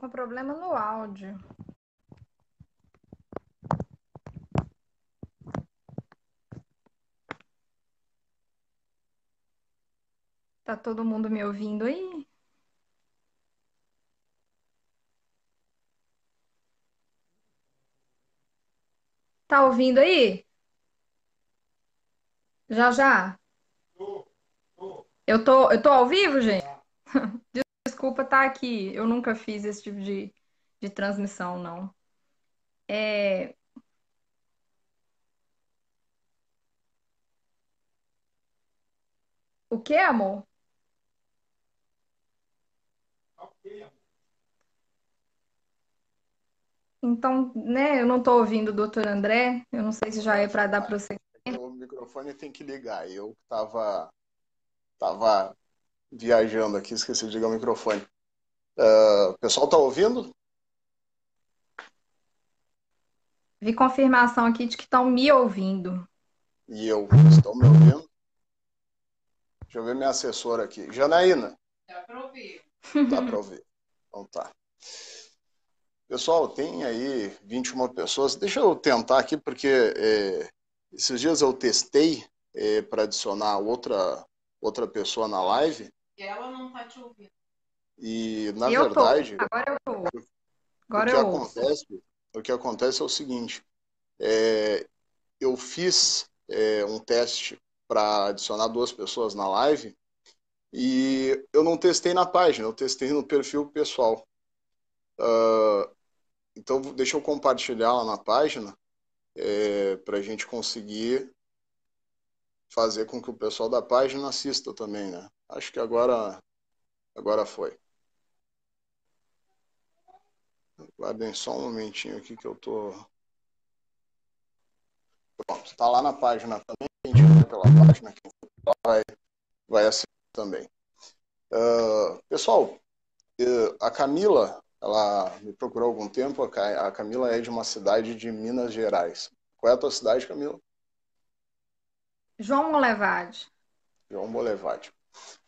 com problema no áudio. Tá todo mundo me ouvindo aí? Tá ouvindo aí? Já, já. Eu tô, eu tô ao vivo, gente? Desculpa estar aqui. Eu nunca fiz esse tipo de, de transmissão, não. É... O que, amor? Então, né, eu não estou ouvindo o doutor André. Eu não sei se já é para dar prosseguimento. O microfone tem que ligar. Eu estava tava viajando aqui, esqueci de ligar o microfone. Uh, o pessoal está ouvindo? Vi confirmação aqui de que estão me ouvindo. E eu, estão me ouvindo? Deixa eu ver minha assessora aqui. Janaína. Dá para ouvir. Dá para ouvir. Então tá. Pessoal, tem aí 21 pessoas. Deixa eu tentar aqui, porque é, esses dias eu testei é, para adicionar outra, outra pessoa na live. E ela não está te ouvindo. E, na eu verdade. Tô. Agora eu tô. Agora o que eu acontece, O que acontece é o seguinte: é, eu fiz é, um teste para adicionar duas pessoas na live e eu não testei na página, eu testei no perfil pessoal. Uh, então, deixa eu compartilhar lá na página é, para a gente conseguir fazer com que o pessoal da página assista também, né? Acho que agora, agora foi. Guardem só um momentinho aqui que eu tô. Pronto, está lá na página também. A gente vai pela página que vai, vai assistir também. Uh, pessoal, a Camila ela me procurou há algum tempo. A Camila é de uma cidade de Minas Gerais. Qual é a tua cidade, Camila? João Molevade. João Molevade.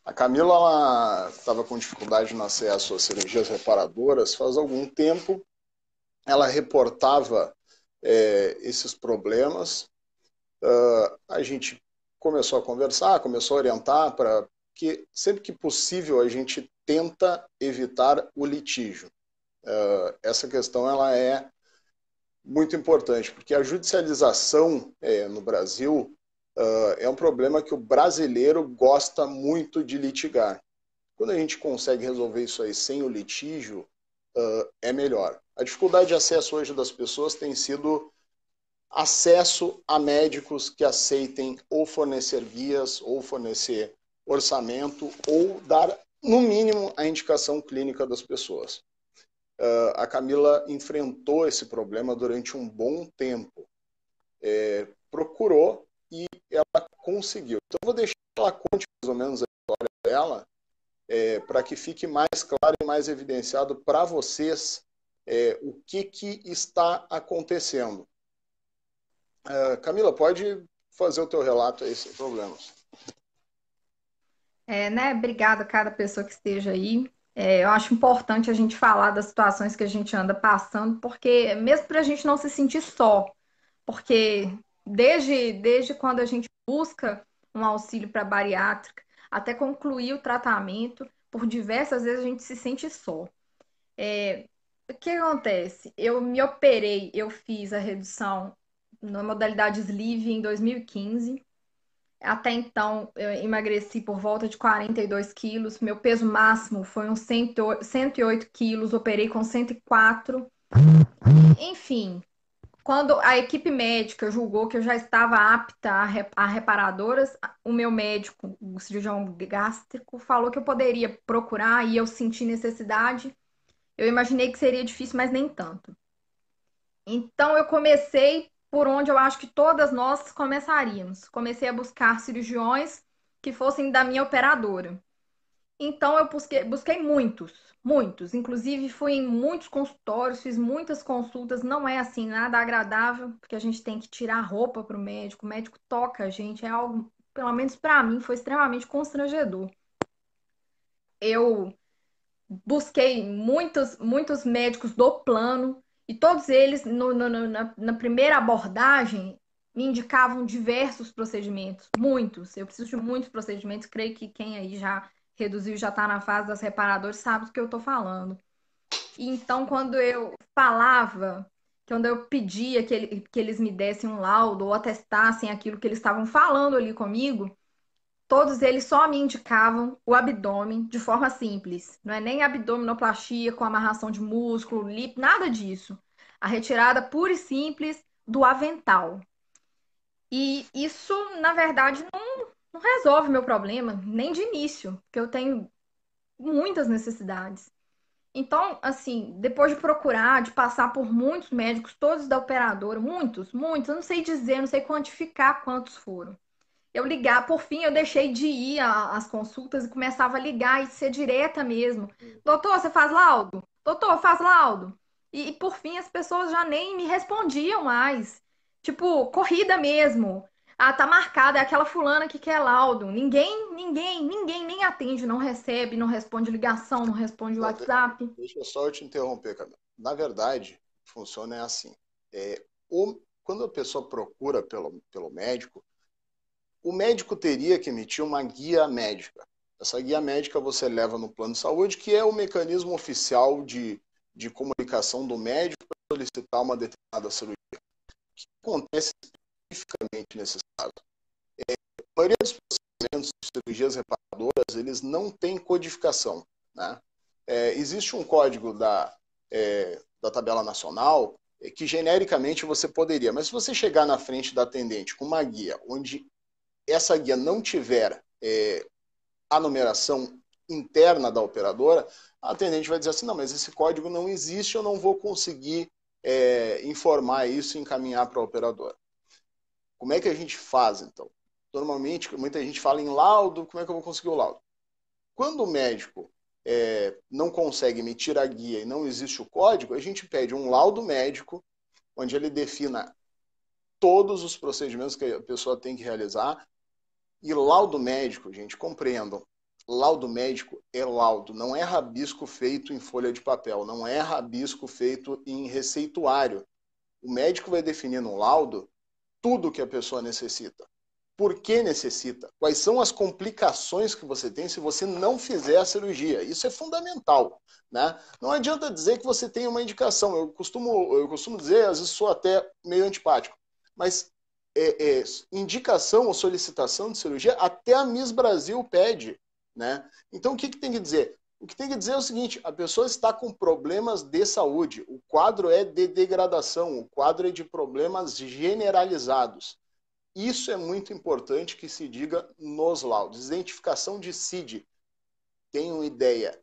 A Camila estava com dificuldade nas suas cirurgias reparadoras faz algum tempo. Ela reportava é, esses problemas. Uh, a gente começou a conversar, começou a orientar para que sempre que possível a gente tenta evitar o litígio. Uh, essa questão ela é muito importante, porque a judicialização é, no Brasil uh, é um problema que o brasileiro gosta muito de litigar. Quando a gente consegue resolver isso aí sem o litígio, uh, é melhor. A dificuldade de acesso hoje das pessoas tem sido acesso a médicos que aceitem ou fornecer guias, ou fornecer orçamento, ou dar, no mínimo, a indicação clínica das pessoas. Uh, a Camila enfrentou esse problema durante um bom tempo. É, procurou e ela conseguiu. Então, eu vou deixar ela conte mais ou menos a história dela, é, para que fique mais claro e mais evidenciado para vocês é, o que, que está acontecendo. Uh, Camila, pode fazer o teu relato aí sem problemas. É, né? Obrigada a cada pessoa que esteja aí. É, eu acho importante a gente falar das situações que a gente anda passando, porque mesmo para a gente não se sentir só, porque desde, desde quando a gente busca um auxílio para bariátrica, até concluir o tratamento, por diversas vezes a gente se sente só. É, o que acontece? Eu me operei, eu fiz a redução na modalidade sleeve em 2015. Até então, eu emagreci por volta de 42 quilos. Meu peso máximo foi uns 108 quilos. Operei com 104. Enfim, quando a equipe médica julgou que eu já estava apta a reparadoras, o meu médico, o cirurgião gástrico, falou que eu poderia procurar e eu senti necessidade. Eu imaginei que seria difícil, mas nem tanto. Então, eu comecei por onde eu acho que todas nós começaríamos. Comecei a buscar cirurgiões que fossem da minha operadora. Então eu busquei, busquei muitos, muitos. Inclusive fui em muitos consultórios, fiz muitas consultas. Não é assim nada agradável, porque a gente tem que tirar a roupa para o médico. O médico toca a gente, é algo, pelo menos para mim, foi extremamente constrangedor. Eu busquei muitos, muitos médicos do plano e todos eles, no, no, na, na primeira abordagem, me indicavam diversos procedimentos, muitos. Eu preciso de muitos procedimentos. Creio que quem aí já reduziu, já está na fase das reparadoras, sabe do que eu estou falando. Então, quando eu falava, quando eu pedia que, ele, que eles me dessem um laudo ou atestassem aquilo que eles estavam falando ali comigo, todos eles só me indicavam o abdômen de forma simples. Não é nem abdominoplastia com amarração de músculo, lip, nada disso. A retirada pura e simples do avental. E isso, na verdade, não, não resolve meu problema, nem de início, porque eu tenho muitas necessidades. Então, assim, depois de procurar, de passar por muitos médicos, todos da operadora, muitos, muitos, eu não sei dizer, não sei quantificar quantos foram. Eu ligar, por fim, eu deixei de ir às consultas e começava a ligar e ser direta mesmo. Doutor, você faz laudo? Doutor, faz laudo? E, e por fim, as pessoas já nem me respondiam mais. Tipo, corrida mesmo. Ah, tá marcada, é aquela fulana que quer laudo. Ninguém, ninguém, ninguém nem atende, não recebe, não responde ligação, não responde não, WhatsApp. Deixa só eu te interromper, Camila. Na verdade, funciona é assim. É, o, quando a pessoa procura pelo, pelo médico, o médico teria que emitir uma guia médica. Essa guia médica você leva no plano de saúde, que é o mecanismo oficial de, de comunicação do médico para solicitar uma determinada cirurgia. O que acontece especificamente nesse caso? É, a maioria dos procedimentos de cirurgias reparadoras, eles não têm codificação. Né? É, existe um código da, é, da tabela nacional é, que genericamente você poderia, mas se você chegar na frente da atendente com uma guia onde essa guia não tiver é, a numeração interna da operadora, a atendente vai dizer assim, não, mas esse código não existe, eu não vou conseguir é, informar isso e encaminhar para a operadora. Como é que a gente faz, então? Normalmente, muita gente fala em laudo, como é que eu vou conseguir o laudo? Quando o médico é, não consegue emitir a guia e não existe o código, a gente pede um laudo médico, onde ele defina todos os procedimentos que a pessoa tem que realizar. E laudo médico, gente, compreendam, laudo médico é laudo, não é rabisco feito em folha de papel, não é rabisco feito em receituário. O médico vai definir no laudo tudo que a pessoa necessita. Por que necessita? Quais são as complicações que você tem se você não fizer a cirurgia? Isso é fundamental. Né? Não adianta dizer que você tem uma indicação. Eu costumo, eu costumo dizer, às vezes sou até meio antipático mas é, é, indicação ou solicitação de cirurgia, até a Miss Brasil pede. Né? Então, o que, que tem que dizer? O que tem que dizer é o seguinte: a pessoa está com problemas de saúde, o quadro é de degradação, o quadro é de problemas generalizados. Isso é muito importante que se diga nos laudos. Identificação de CID. Tenham ideia,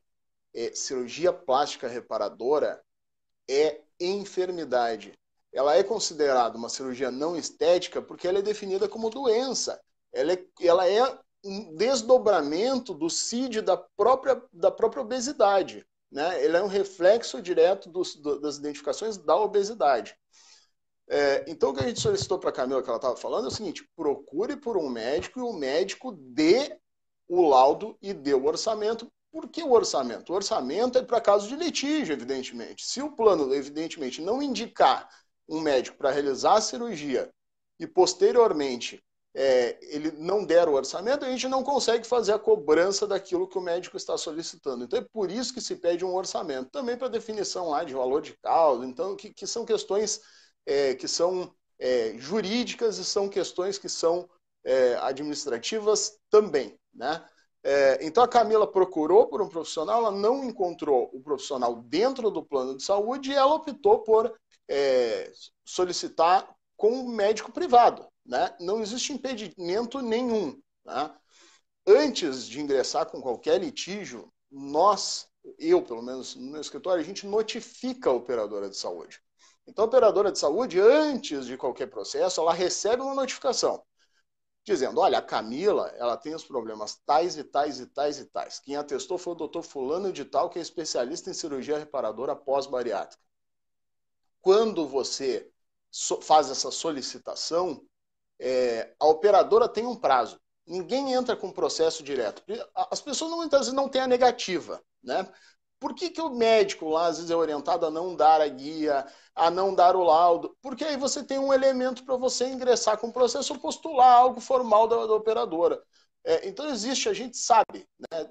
é, cirurgia plástica reparadora é enfermidade ela é considerada uma cirurgia não estética porque ela é definida como doença. Ela é, ela é um desdobramento do CID da própria, da própria obesidade. Né? Ele é um reflexo direto dos, do, das identificações da obesidade. É, então, o que a gente solicitou para a Camila, que ela estava falando, é o seguinte: procure por um médico e o médico dê o laudo e dê o orçamento. Por que o orçamento? O orçamento é para caso de litígio, evidentemente. Se o plano, evidentemente, não indicar um médico para realizar a cirurgia e posteriormente é, ele não der o orçamento, a gente não consegue fazer a cobrança daquilo que o médico está solicitando. Então é por isso que se pede um orçamento. Também para definição lá de valor de causa, então, que, que são questões é, que são é, jurídicas e são questões que são é, administrativas também. Né? É, então a Camila procurou por um profissional, ela não encontrou o profissional dentro do plano de saúde e ela optou por é, solicitar com um médico privado. Né? Não existe impedimento nenhum. Né? Antes de ingressar com qualquer litígio, nós, eu pelo menos no meu escritório, a gente notifica a operadora de saúde. Então, a operadora de saúde, antes de qualquer processo, ela recebe uma notificação dizendo: olha, a Camila, ela tem os problemas tais e tais e tais e tais. Quem atestou foi o doutor Fulano de Tal, que é especialista em cirurgia reparadora pós-bariátrica quando você faz essa solicitação, é, a operadora tem um prazo. Ninguém entra com processo direto. As pessoas muitas vezes não têm a negativa. Né? Por que, que o médico lá, às vezes, é orientado a não dar a guia, a não dar o laudo? Porque aí você tem um elemento para você ingressar com o processo ou postular algo formal da, da operadora. É, então existe, a gente sabe, né?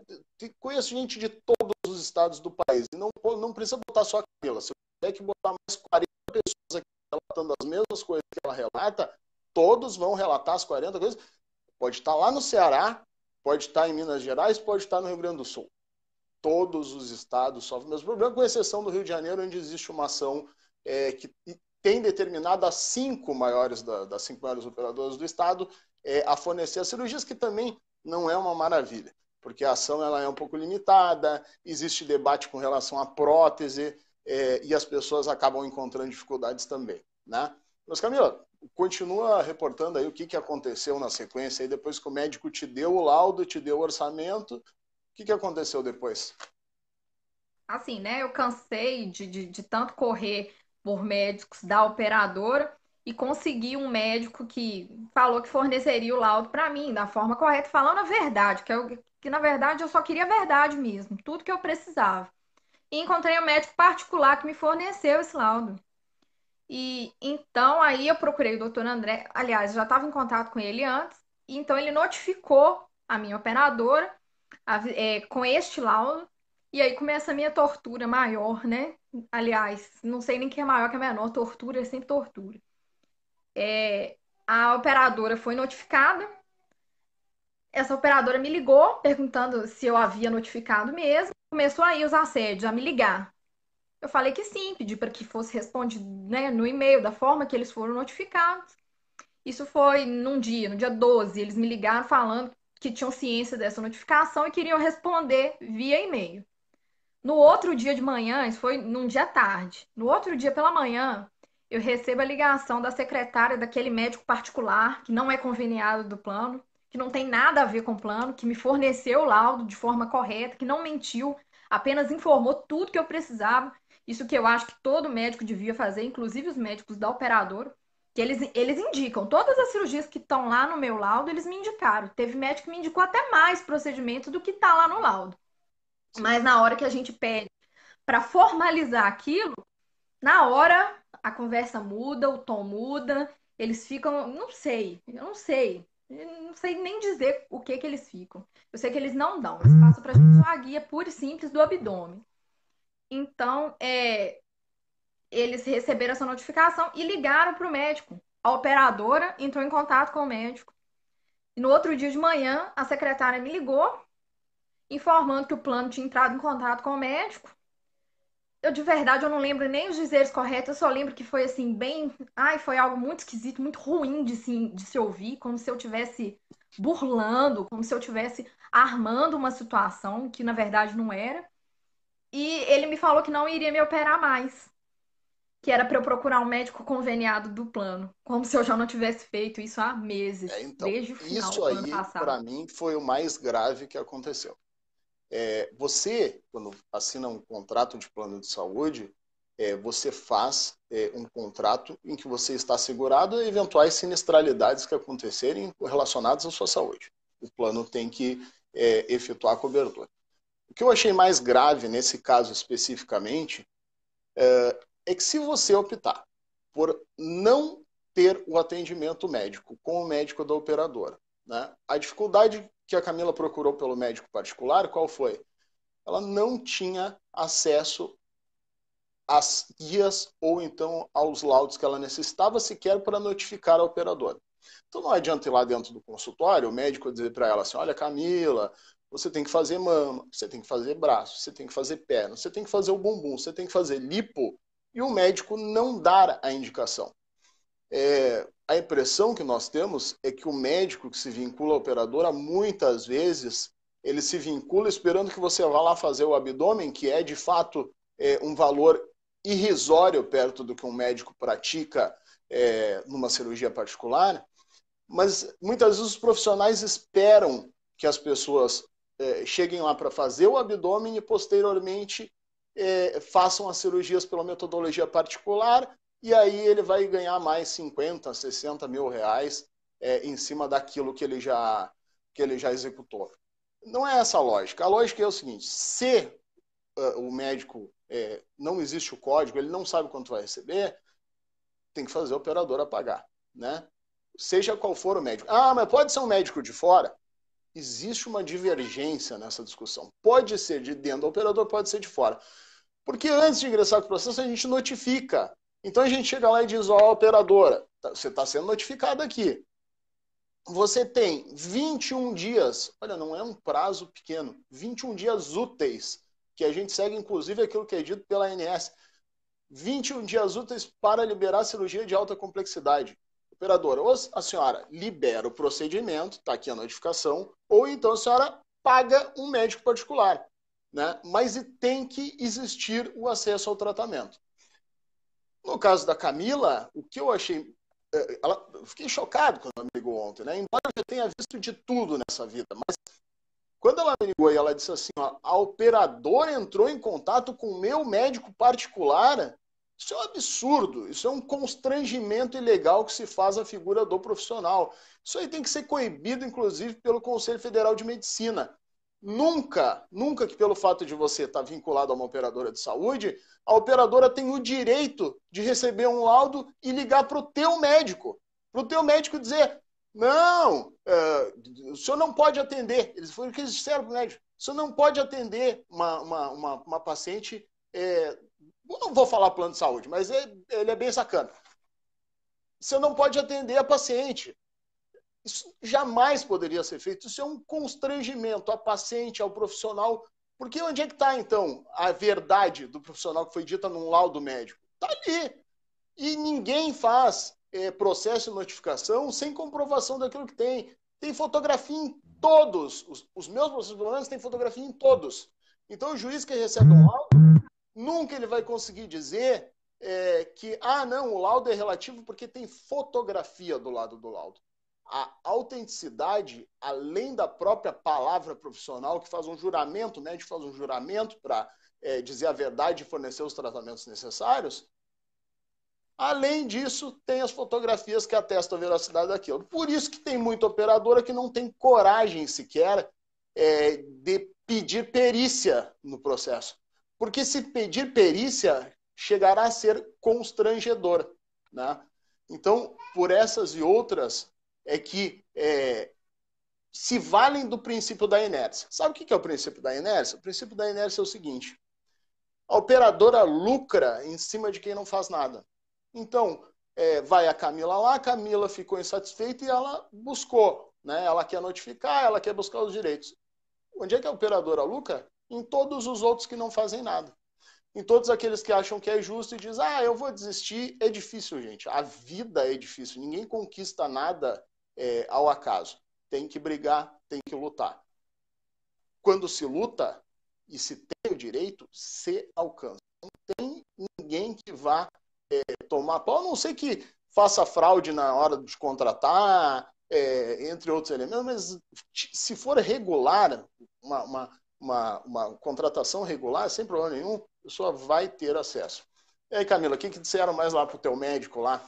conheço gente de todos os estados do país, e não, não precisa botar só aquilo. Se tiver que botar mais 40 pessoas aqui relatando as mesmas coisas que ela relata, todos vão relatar as 40 coisas. Pode estar lá no Ceará, pode estar em Minas Gerais, pode estar no Rio Grande do Sul. Todos os estados sofrem o mesmo problema, com exceção do Rio de Janeiro, onde existe uma ação é, que tem determinado as cinco maiores, da, das cinco maiores operadoras do estado, é, a fornecer as cirurgias, que também não é uma maravilha, porque a ação ela é um pouco limitada, existe debate com relação à prótese, é, e as pessoas acabam encontrando dificuldades também. Né? Mas, Camila, continua reportando aí o que, que aconteceu na sequência, aí depois que o médico te deu o laudo, te deu o orçamento, o que, que aconteceu depois? Assim, né? Eu cansei de, de, de tanto correr por médicos da operadora e consegui um médico que falou que forneceria o laudo para mim da forma correta, falando a verdade, que, eu, que na verdade eu só queria a verdade mesmo, tudo que eu precisava. E encontrei um médico particular que me forneceu esse laudo. E então aí eu procurei o doutor André, aliás, já estava em contato com ele antes, então ele notificou a minha operadora a, é, com este laudo, e aí começa a minha tortura maior, né? Aliás, não sei nem que é maior que a menor, tortura é sempre tortura. É, a operadora foi notificada, essa operadora me ligou perguntando se eu havia notificado mesmo, começou aí os assédios a me ligar. Eu falei que sim, pedi para que fosse respondido né, no e-mail, da forma que eles foram notificados. Isso foi num dia, no dia 12, eles me ligaram falando que tinham ciência dessa notificação e queriam responder via e-mail. No outro dia de manhã, isso foi num dia tarde. No outro dia pela manhã, eu recebo a ligação da secretária daquele médico particular que não é conveniado do plano, que não tem nada a ver com o plano, que me forneceu o laudo de forma correta, que não mentiu, apenas informou tudo que eu precisava isso que eu acho que todo médico devia fazer, inclusive os médicos da operadora, que eles, eles indicam. Todas as cirurgias que estão lá no meu laudo, eles me indicaram. Teve médico que me indicou até mais procedimentos do que está lá no laudo. Mas na hora que a gente pede para formalizar aquilo, na hora a conversa muda, o tom muda, eles ficam, não sei, eu não sei, não sei nem dizer o que que eles ficam. Eu sei que eles não dão, eles passam para a gente só a guia pura e simples do abdômen. Então, é, eles receberam essa notificação e ligaram para o médico. A operadora entrou em contato com o médico. E no outro dia de manhã, a secretária me ligou, informando que o plano tinha entrado em contato com o médico. Eu, de verdade, eu não lembro nem os dizeres corretos, eu só lembro que foi assim, bem. Ai, foi algo muito esquisito, muito ruim de se, de se ouvir, como se eu tivesse burlando, como se eu tivesse armando uma situação que na verdade não era. E ele me falou que não iria me operar mais. Que era para eu procurar um médico conveniado do plano. Como se eu já não tivesse feito isso há meses. É, então, desde o final isso aí, para mim, foi o mais grave que aconteceu. É, você, quando assina um contrato de plano de saúde, é, você faz é, um contrato em que você está assegurado a eventuais sinistralidades que acontecerem relacionadas à sua saúde. O plano tem que é, efetuar a cobertura. O que eu achei mais grave nesse caso especificamente é, é que se você optar por não ter o atendimento médico com o médico da operadora, né, a dificuldade que a Camila procurou pelo médico particular, qual foi? Ela não tinha acesso às guias ou então aos laudos que ela necessitava sequer para notificar a operadora. Então não adianta ir lá dentro do consultório, o médico dizer para ela assim: olha, Camila, você tem que fazer mama, você tem que fazer braço, você tem que fazer perna, você tem que fazer o bumbum, você tem que fazer lipo, e o médico não dar a indicação. É, a impressão que nós temos é que o médico que se vincula à operadora, muitas vezes, ele se vincula esperando que você vá lá fazer o abdômen, que é de fato é, um valor irrisório perto do que um médico pratica é, numa cirurgia particular, mas muitas vezes os profissionais esperam que as pessoas é, cheguem lá para fazer o abdômen e posteriormente é, façam as cirurgias pela metodologia particular e aí ele vai ganhar mais 50, 60 mil reais é, em cima daquilo que ele já que ele já executou. Não é essa a lógica. A lógica é o seguinte: se uh, o médico é, não existe o código, ele não sabe quanto vai receber, tem que fazer a operadora pagar, né? Seja qual for o médico. Ah, mas pode ser um médico de fora? Existe uma divergência nessa discussão. Pode ser de dentro do operador, pode ser de fora. Porque antes de ingressar com o processo, a gente notifica. Então a gente chega lá e diz, ó, operadora, tá, você está sendo notificado aqui. Você tem 21 dias, olha, não é um prazo pequeno, 21 dias úteis que a gente segue inclusive aquilo que é dito pela ANS. 21 dias úteis para liberar cirurgia de alta complexidade. Operadora, ou a senhora libera o procedimento, está aqui a notificação, ou então a senhora paga um médico particular. Né? Mas tem que existir o acesso ao tratamento. No caso da Camila, o que eu achei. Eh, ela, fiquei chocado quando ela me ligou ontem, né? Embora eu já tenha visto de tudo nessa vida, mas quando ela me ligou e ela disse assim, ó, a operadora entrou em contato com o meu médico particular, isso é um absurdo, isso é um constrangimento ilegal que se faz à figura do profissional. Isso aí tem que ser coibido, inclusive, pelo Conselho Federal de Medicina. Nunca, nunca que pelo fato de você estar vinculado a uma operadora de saúde, a operadora tem o direito de receber um laudo e ligar para o teu médico. Para o teu médico dizer, não, uh, o senhor não pode atender. Eles foram que eles disseram para o médico. O senhor não pode atender uma, uma, uma, uma paciente. É, não vou falar plano de saúde, mas é, ele é bem sacana. Você não pode atender a paciente. Isso jamais poderia ser feito. Isso é um constrangimento à paciente, ao profissional. Porque onde é que está, então, a verdade do profissional que foi dita num laudo médico? Está ali. E ninguém faz é, processo de notificação sem comprovação daquilo que tem. Tem fotografia em todos. Os, os meus processos têm fotografia em todos. Então, o juiz que recebe um laudo, nunca ele vai conseguir dizer é, que, ah, não, o laudo é relativo porque tem fotografia do lado do laudo. A autenticidade, além da própria palavra profissional, que faz um juramento, né, a gente faz um juramento para é, dizer a verdade e fornecer os tratamentos necessários, Além disso, tem as fotografias que atestam a veracidade daquilo. Por isso que tem muita operadora que não tem coragem sequer é, de pedir perícia no processo. Porque se pedir perícia, chegará a ser constrangedor. Né? Então, por essas e outras, é que é, se valem do princípio da inércia. Sabe o que é o princípio da inércia? O princípio da inércia é o seguinte: a operadora lucra em cima de quem não faz nada. Então, é, vai a Camila lá, a Camila ficou insatisfeita e ela buscou. Né? Ela quer notificar, ela quer buscar os direitos. Onde é que a operadora lucra? Em todos os outros que não fazem nada. Em todos aqueles que acham que é justo e diz, ah, eu vou desistir. É difícil, gente. A vida é difícil. Ninguém conquista nada é, ao acaso. Tem que brigar, tem que lutar. Quando se luta e se tem o direito, se alcança. Não tem ninguém que vá é, tomar pau, a não sei que faça fraude na hora de contratar, é, entre outros elementos, mas se for regular, uma, uma, uma, uma, contratação regular, sem problema nenhum, a pessoa vai ter acesso. E aí, Camila, o que, que disseram mais lá para o teu médico lá?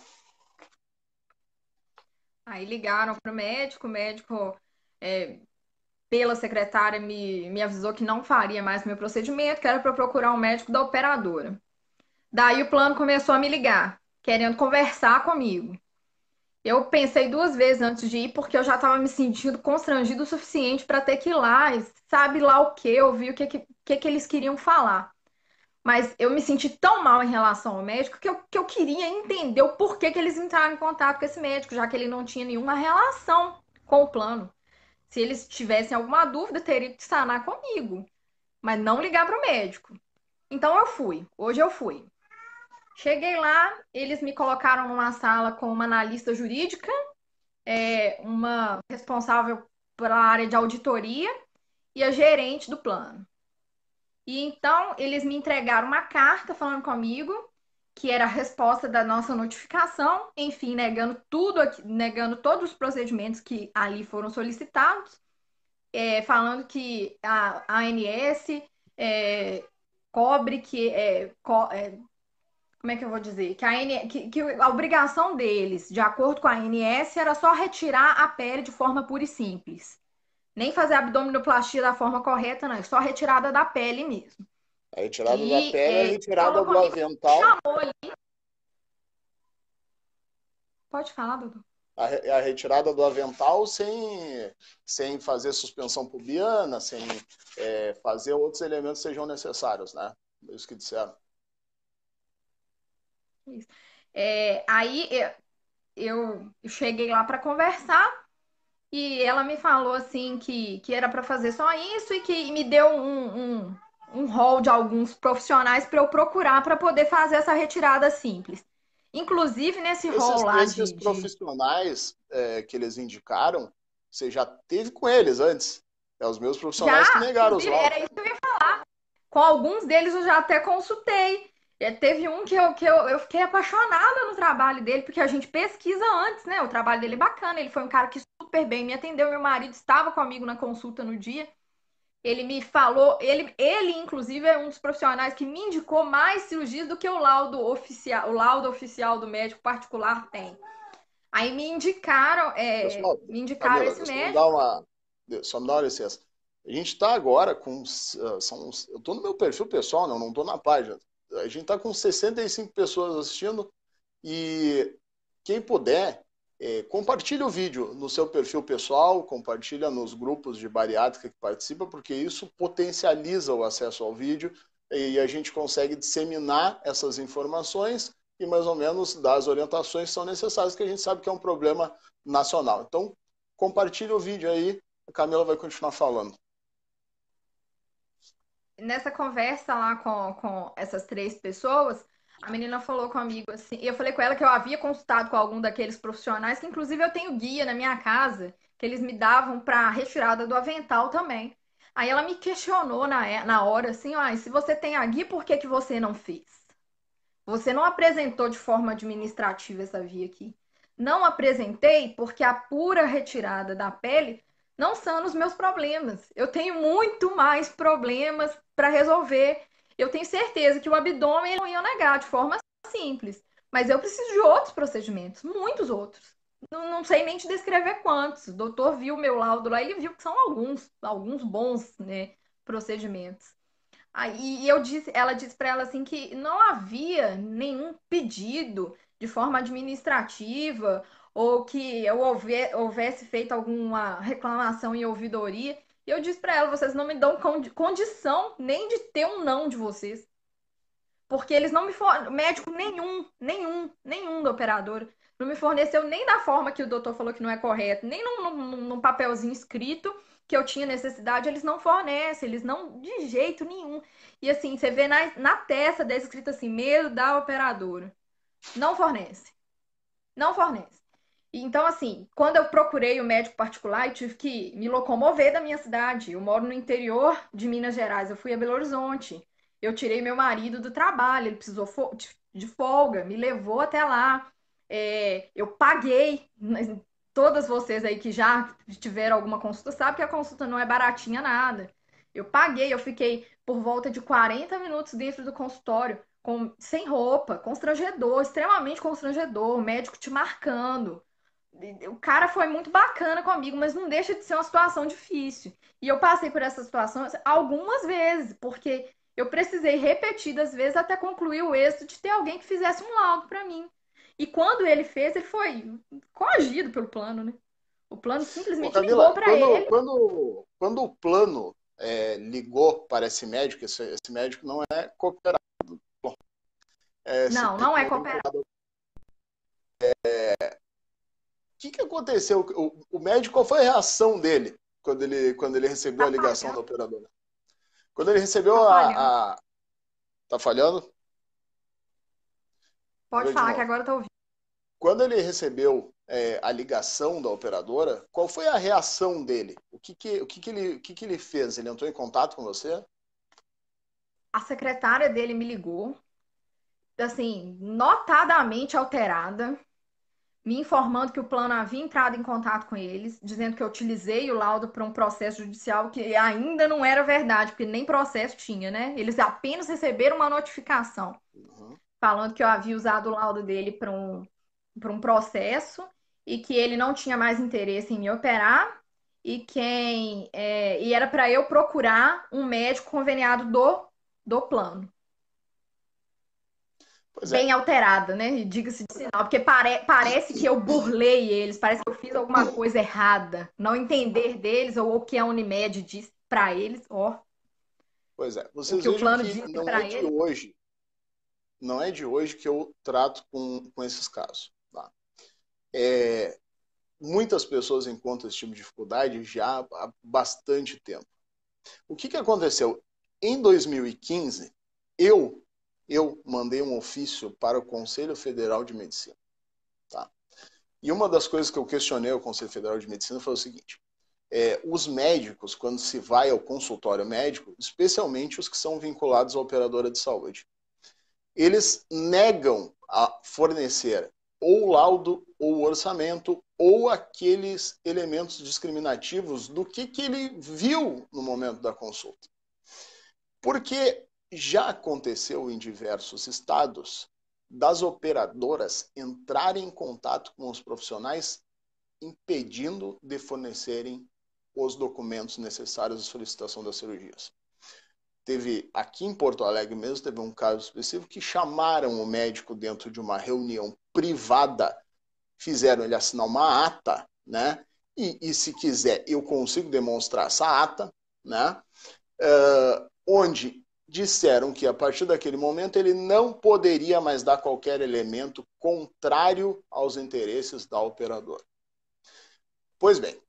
Aí ligaram para o médico, o médico, é, pela secretária, me, me avisou que não faria mais meu procedimento, que era para procurar um médico da operadora. Daí o plano começou a me ligar, querendo conversar comigo. Eu pensei duas vezes antes de ir, porque eu já estava me sentindo constrangido o suficiente para ter que ir lá, e sabe lá o que, ouvir o que, que, que eles queriam falar. Mas eu me senti tão mal em relação ao médico que eu, que eu queria entender o porquê que eles entraram em contato com esse médico, já que ele não tinha nenhuma relação com o plano. Se eles tivessem alguma dúvida, teria que sanar comigo, mas não ligar para o médico. Então eu fui. Hoje eu fui. Cheguei lá, eles me colocaram numa sala com uma analista jurídica, é, uma responsável pela área de auditoria e a gerente do plano. E então eles me entregaram uma carta falando comigo que era a resposta da nossa notificação, enfim, negando tudo, negando todos os procedimentos que ali foram solicitados, é, falando que a, ANS é, cobre que é, co, é, como é que eu vou dizer? Que a, que, que a obrigação deles, de acordo com a ANS, era só retirar a pele de forma pura e simples. Nem fazer abdominoplastia da forma correta, não. É só retirada da pele mesmo. A retirada e, da pele é a retirada do avental. Chamou ali. Pode falar, Dudu. A, a, retirada do avental sem, sem fazer suspensão pubiana, sem é, fazer outros elementos que sejam necessários, né? É isso que disseram. Isso. É, aí eu, eu cheguei lá para conversar e ela me falou assim que, que era para fazer só isso e que me deu um, um, um rol de alguns profissionais para eu procurar para poder fazer essa retirada simples. Inclusive nesse esses, rol lá esses de, profissionais é, que eles indicaram, você já teve com eles antes? É os meus profissionais já, que negaram os Era isso que eu ia falar. Com alguns deles eu já até consultei. É, teve um que, eu, que eu, eu fiquei apaixonada no trabalho dele, porque a gente pesquisa antes, né? O trabalho dele é bacana. Ele foi um cara que super bem me atendeu. Meu marido estava comigo na consulta no dia. Ele me falou, ele, ele inclusive é um dos profissionais que me indicou mais cirurgias do que o laudo oficial, o laudo oficial do médico particular tem. Aí me indicaram, é, me indicaram Camila, esse médico. Dar uma, só me dá uma licença. A gente está agora com. Ah, são, eu estou no meu perfil pessoal, não estou na página. A gente está com 65 pessoas assistindo e quem puder, é, compartilhe o vídeo no seu perfil pessoal, compartilha nos grupos de bariátrica que participa, porque isso potencializa o acesso ao vídeo e a gente consegue disseminar essas informações e mais ou menos dar as orientações que são necessárias, que a gente sabe que é um problema nacional. Então, compartilhe o vídeo aí, a Camila vai continuar falando. Nessa conversa lá com, com essas três pessoas, a menina falou comigo assim, e eu falei com ela que eu havia consultado com algum daqueles profissionais, que inclusive eu tenho guia na minha casa, que eles me davam para retirada do avental também. Aí ela me questionou na, na hora assim, ah, se você tem a guia, por que, que você não fez? Você não apresentou de forma administrativa essa via aqui. Não apresentei porque a pura retirada da pele não são os meus problemas. Eu tenho muito mais problemas para resolver eu tenho certeza que o abdômen não ia negar de forma simples. Mas eu preciso de outros procedimentos, muitos outros. Não, não sei nem te descrever quantos. O doutor viu meu laudo lá, ele viu que são alguns, alguns bons né, procedimentos. Aí eu disse, ela disse para ela assim que não havia nenhum pedido de forma administrativa ou que eu houvesse feito alguma reclamação em ouvidoria. E eu disse para ela: vocês não me dão condição nem de ter um não de vocês. Porque eles não me fornecem, médico nenhum, nenhum, nenhum da operadora, não me forneceu nem da forma que o doutor falou que não é correto, nem num, num, num papelzinho escrito que eu tinha necessidade, eles não fornecem, eles não, de jeito nenhum. E assim, você vê na, na testa escrito assim, medo da operadora. Não fornece. Não fornece. Então, assim, quando eu procurei o médico particular, eu tive que me locomover da minha cidade. Eu moro no interior de Minas Gerais, eu fui a Belo Horizonte. Eu tirei meu marido do trabalho, ele precisou de folga, me levou até lá. É, eu paguei. Todas vocês aí que já tiveram alguma consulta sabem que a consulta não é baratinha nada. Eu paguei, eu fiquei por volta de 40 minutos dentro do consultório, com, sem roupa, constrangedor, extremamente constrangedor, o médico te marcando o cara foi muito bacana comigo, mas não deixa de ser uma situação difícil. E eu passei por essa situação algumas vezes, porque eu precisei repetidas vezes até concluir o êxito de ter alguém que fizesse um laudo para mim. E quando ele fez, ele foi coagido pelo plano, né? O plano simplesmente Ô, Camila, ligou para ele. Quando, quando o plano é, ligou para esse médico, esse, esse médico não é cooperado. Bom, é, não, não é cooperado. É, que, que aconteceu? O, o, médico, qual foi a reação dele quando ele, quando ele recebeu tá a ligação falhando. da operadora? Quando ele recebeu tá a, a, Tá falhando? Pode falar que agora eu tô ouvindo. Quando ele recebeu é, a ligação da operadora, qual foi a reação dele? O que, que, o que, que, ele, o que, que ele fez? Ele entrou em contato com você? A secretária dele me ligou, assim, notadamente alterada me informando que o plano havia entrado em contato com eles, dizendo que eu utilizei o laudo para um processo judicial que ainda não era verdade, porque nem processo tinha, né? Eles apenas receberam uma notificação uhum. falando que eu havia usado o laudo dele para um, um processo e que ele não tinha mais interesse em me operar e quem é, e era para eu procurar um médico conveniado do do plano. Pois é. Bem alterada, né? E Diga-se de sinal, porque pare- parece que eu burlei eles, parece que eu fiz alguma coisa errada. Não entender deles ou o que a Unimed disse para eles, ó. Pois é. Vocês que o vejam plano que não é de ele. hoje, não é de hoje que eu trato com, com esses casos. tá? É, muitas pessoas encontram esse tipo de dificuldade já há bastante tempo. O que, que aconteceu? Em 2015, eu, eu mandei um ofício para o Conselho Federal de Medicina. Tá? E uma das coisas que eu questionei ao Conselho Federal de Medicina foi o seguinte: é, os médicos, quando se vai ao consultório médico, especialmente os que são vinculados à operadora de saúde, eles negam a fornecer ou laudo, ou orçamento, ou aqueles elementos discriminativos do que, que ele viu no momento da consulta. Porque já aconteceu em diversos estados das operadoras entrarem em contato com os profissionais impedindo de fornecerem os documentos necessários à solicitação das cirurgias. Teve aqui em Porto Alegre mesmo, teve um caso específico que chamaram o médico dentro de uma reunião privada, fizeram ele assinar uma ata, né? E, e se quiser, eu consigo demonstrar essa ata, né? Uh, onde disseram que a partir daquele momento ele não poderia mais dar qualquer elemento contrário aos interesses da operadora. Pois bem,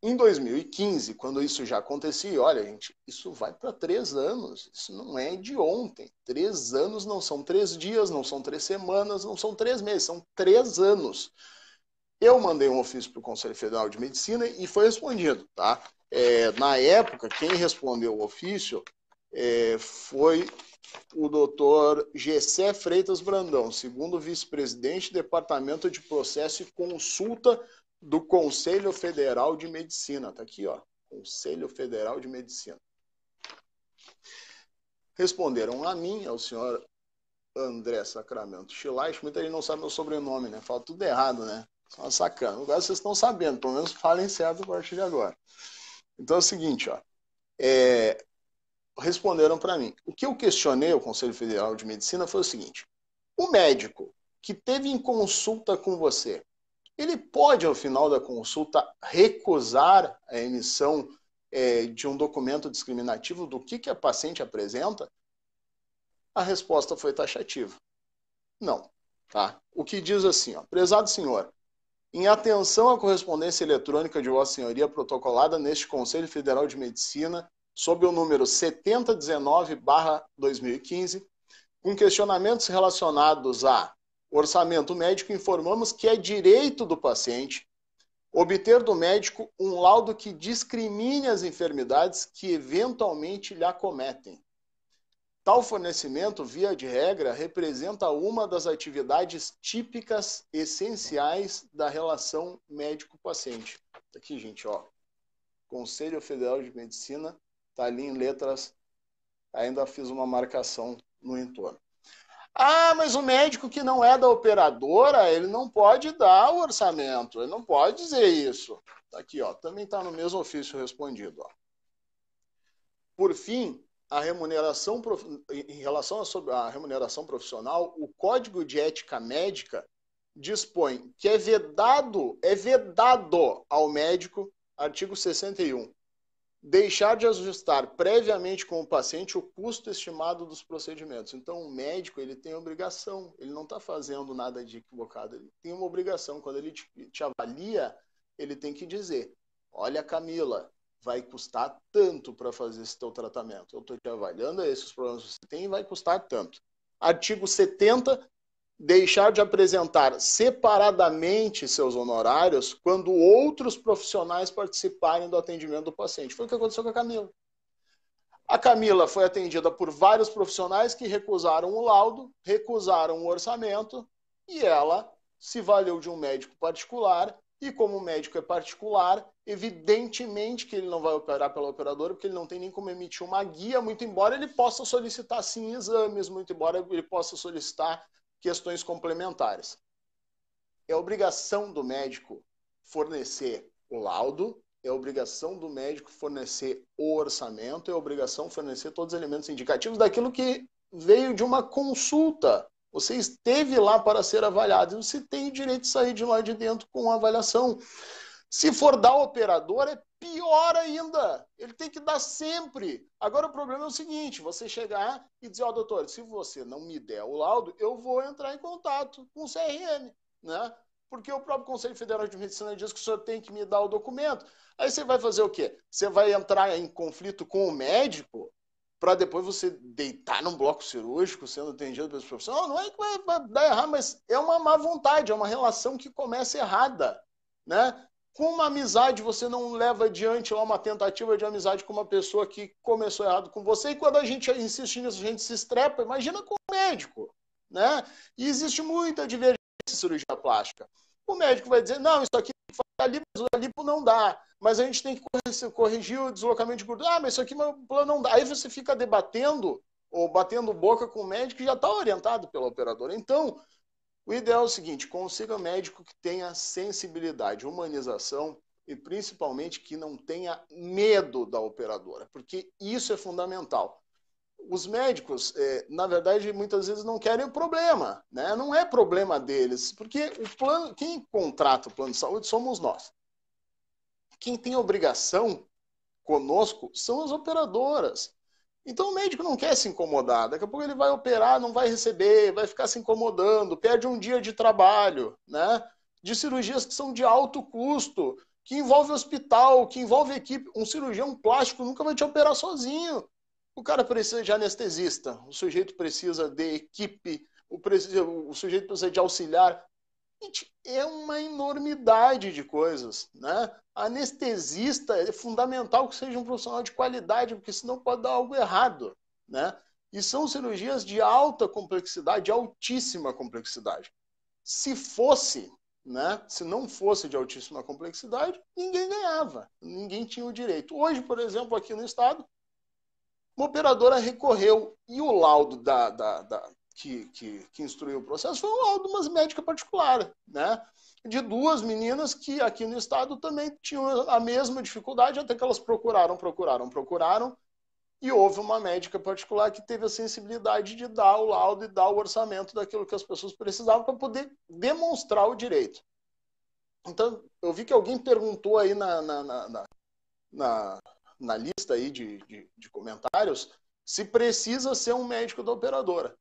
em 2015, quando isso já acontecia, olha, gente, isso vai para três anos. Isso não é de ontem. Três anos não são três dias, não são três semanas, não são três meses, são três anos. Eu mandei um ofício para o Conselho Federal de Medicina e foi respondido, tá? É, na época, quem respondeu o ofício é, foi o doutor Gessé Freitas Brandão, segundo vice-presidente Departamento de Processo e Consulta do Conselho Federal de Medicina. Tá aqui, ó. Conselho Federal de Medicina. Responderam a mim, ao senhor André Sacramento Chilais. Muita gente não sabe meu sobrenome, né? Fala tudo errado, né? Só uma sacana. Agora vocês estão sabendo, pelo menos falem certo a partir de agora. Então é o seguinte, ó. É, responderam para mim. O que eu questionei ao Conselho Federal de Medicina foi o seguinte: o médico que teve em consulta com você, ele pode, ao final da consulta, recusar a emissão é, de um documento discriminativo do que, que a paciente apresenta? A resposta foi taxativa. Não. Tá? O que diz assim, ó, prezado senhor, em atenção à correspondência eletrônica de Vossa Senhoria protocolada neste Conselho Federal de Medicina, sob o número 7019-2015, com questionamentos relacionados a orçamento médico, informamos que é direito do paciente obter do médico um laudo que discrimine as enfermidades que eventualmente lhe acometem. Tal fornecimento, via de regra, representa uma das atividades típicas essenciais da relação médico-paciente. Aqui, gente, ó. Conselho Federal de Medicina, tá ali em letras, ainda fiz uma marcação no entorno. Ah, mas o médico que não é da operadora, ele não pode dar o orçamento, ele não pode dizer isso. Tá aqui, ó, também está no mesmo ofício respondido. Ó. Por fim, a remuneração em relação à remuneração profissional, o Código de Ética Médica dispõe que é vedado, é vedado ao médico, artigo 61, deixar de ajustar previamente com o paciente o custo estimado dos procedimentos. Então, o médico ele tem obrigação, ele não está fazendo nada de equivocado, ele tem uma obrigação. Quando ele te, te avalia, ele tem que dizer: Olha, Camila, vai custar tanto para fazer esse teu tratamento. Eu estou te avaliando esses problemas que você tem e vai custar tanto. Artigo 70 deixar de apresentar separadamente seus honorários quando outros profissionais participarem do atendimento do paciente. Foi o que aconteceu com a Camila. A Camila foi atendida por vários profissionais que recusaram o laudo, recusaram o orçamento e ela se valeu de um médico particular. E como o médico é particular, evidentemente que ele não vai operar pela operadora, porque ele não tem nem como emitir uma guia, muito embora ele possa solicitar sim exames, muito embora ele possa solicitar questões complementares. É obrigação do médico fornecer o laudo, é obrigação do médico fornecer o orçamento, é obrigação fornecer todos os elementos indicativos daquilo que veio de uma consulta. Você esteve lá para ser avaliado você tem o direito de sair de lá de dentro com a avaliação. Se for da operadora, é pior ainda. Ele tem que dar sempre. Agora o problema é o seguinte: você chegar e dizer, ó, oh, doutor, se você não me der o laudo, eu vou entrar em contato com o CRM, né? Porque o próprio Conselho Federal de Medicina diz que o senhor tem que me dar o documento. Aí você vai fazer o quê? Você vai entrar em conflito com o médico para depois você deitar num bloco cirúrgico sendo atendido pelos profissionais. Não é que vai dar errado, mas é uma má vontade, é uma relação que começa errada, né? Com uma amizade, você não leva adiante uma tentativa de amizade com uma pessoa que começou errado com você, e quando a gente insiste nisso, a gente se estrepa, imagina com o médico, né? E existe muita divergência em cirurgia plástica. O médico vai dizer, não, isso aqui ali, mas o lipo não dá, mas a gente tem que corrigir o deslocamento de gordura. Ah, mas isso aqui não dá. Aí você fica debatendo ou batendo boca com o médico que já está orientado pela operadora. Então, o ideal é o seguinte: consiga um médico que tenha sensibilidade, humanização e principalmente que não tenha medo da operadora, porque isso é fundamental. Os médicos, é, na verdade, muitas vezes não querem o problema, né? Não é problema deles, porque o plano, quem contrata o plano de saúde somos nós. Quem tem obrigação conosco são as operadoras. Então o médico não quer se incomodar. Daqui a pouco ele vai operar, não vai receber, vai ficar se incomodando, perde um dia de trabalho, né? De cirurgias que são de alto custo, que envolve hospital, que envolve equipe. Um cirurgião plástico nunca vai te operar sozinho. O cara precisa de anestesista, o sujeito precisa de equipe, o, o sujeito precisa de auxiliar. Gente, é uma enormidade de coisas, né? Anestesista é fundamental que seja um profissional de qualidade, porque senão pode dar algo errado, né? E são cirurgias de alta complexidade, de altíssima complexidade. Se fosse, né? Se não fosse de altíssima complexidade, ninguém ganhava, ninguém tinha o direito. Hoje, por exemplo, aqui no estado, uma operadora recorreu e o laudo da, da, da que, que, que instruiu o processo foi um laudo de uma médica particular, né? De duas meninas que aqui no estado também tinham a mesma dificuldade, até que elas procuraram, procuraram, procuraram, e houve uma médica particular que teve a sensibilidade de dar o laudo e dar o orçamento daquilo que as pessoas precisavam para poder demonstrar o direito. Então, eu vi que alguém perguntou aí na, na, na, na, na lista aí de, de, de comentários se precisa ser um médico da operadora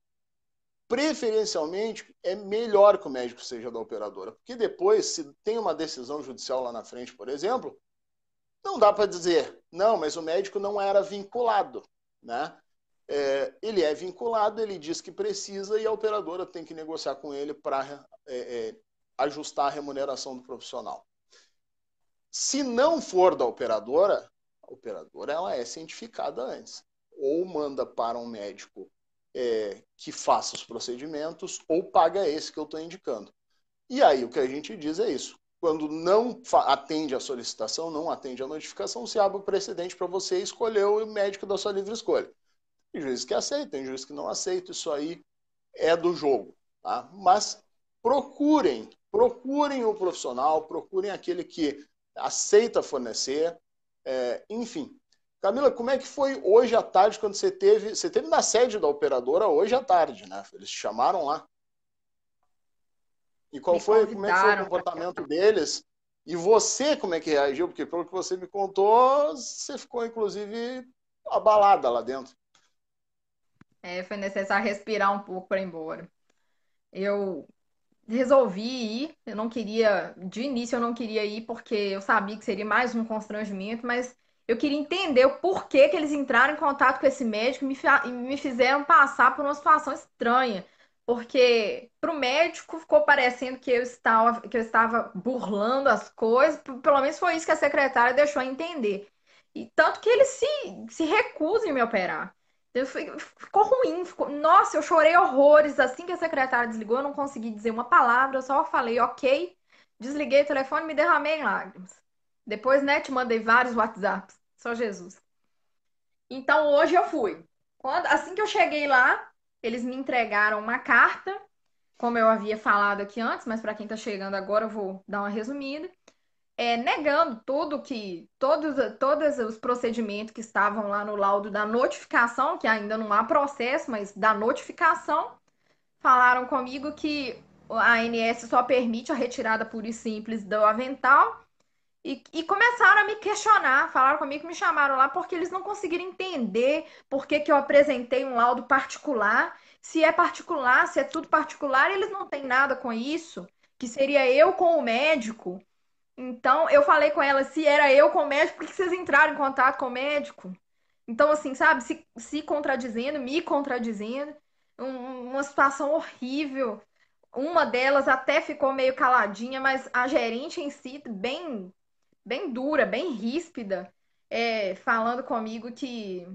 preferencialmente é melhor que o médico seja da operadora, porque depois, se tem uma decisão judicial lá na frente, por exemplo, não dá para dizer, não, mas o médico não era vinculado, né? É, ele é vinculado, ele diz que precisa e a operadora tem que negociar com ele para é, é, ajustar a remuneração do profissional. Se não for da operadora, a operadora ela é cientificada antes. Ou manda para um médico é, que faça os procedimentos ou paga esse que eu estou indicando. E aí o que a gente diz é isso. Quando não atende a solicitação, não atende a notificação, se abre o precedente para você escolher o médico da sua livre escolha. Tem juízes que aceitam, tem juízes que não aceitam, isso aí é do jogo. Tá? Mas procurem, procurem o profissional, procurem aquele que aceita fornecer, é, enfim, Camila, como é que foi hoje à tarde quando você teve. Você teve na sede da operadora hoje à tarde, né? Eles te chamaram lá. E qual foi, como é que foi o comportamento deles? E você, como é que reagiu? Porque pelo que você me contou, você ficou, inclusive, abalada lá dentro. É, foi necessário respirar um pouco para ir embora. Eu resolvi ir, eu não queria, de início eu não queria ir porque eu sabia que seria mais um constrangimento, mas eu queria entender o porquê que eles entraram em contato com esse médico e me, e me fizeram passar por uma situação estranha. Porque para o médico ficou parecendo que eu, estava, que eu estava burlando as coisas, pelo menos foi isso que a secretária deixou entender. E tanto que ele se, se recusa em me operar. Então, ficou ruim, ficou... nossa, eu chorei horrores. Assim que a secretária desligou, eu não consegui dizer uma palavra, eu só falei ok, desliguei o telefone e me derramei em lágrimas. Depois, né, te mandei vários WhatsApps. Só Jesus. Então, hoje eu fui. Quando, assim que eu cheguei lá, eles me entregaram uma carta, como eu havia falado aqui antes, mas para quem está chegando agora, eu vou dar uma resumida. é, negando tudo que todos, todos os procedimentos que estavam lá no laudo da notificação, que ainda não há processo, mas da notificação, falaram comigo que a ANS só permite a retirada pura e simples do avental. E, e, começaram a me questionar, falaram comigo me chamaram lá porque eles não conseguiram entender por que, que eu apresentei um laudo particular. Se é particular, se é tudo particular, eles não têm nada com isso. Que seria eu com o médico então, eu falei com ela se era eu com o médico, por que vocês entraram em contato com o médico? Então, assim, sabe, se, se contradizendo, me contradizendo, um, uma situação horrível. Uma delas até ficou meio caladinha, mas a gerente em si, bem, bem dura, bem ríspida, é, falando comigo que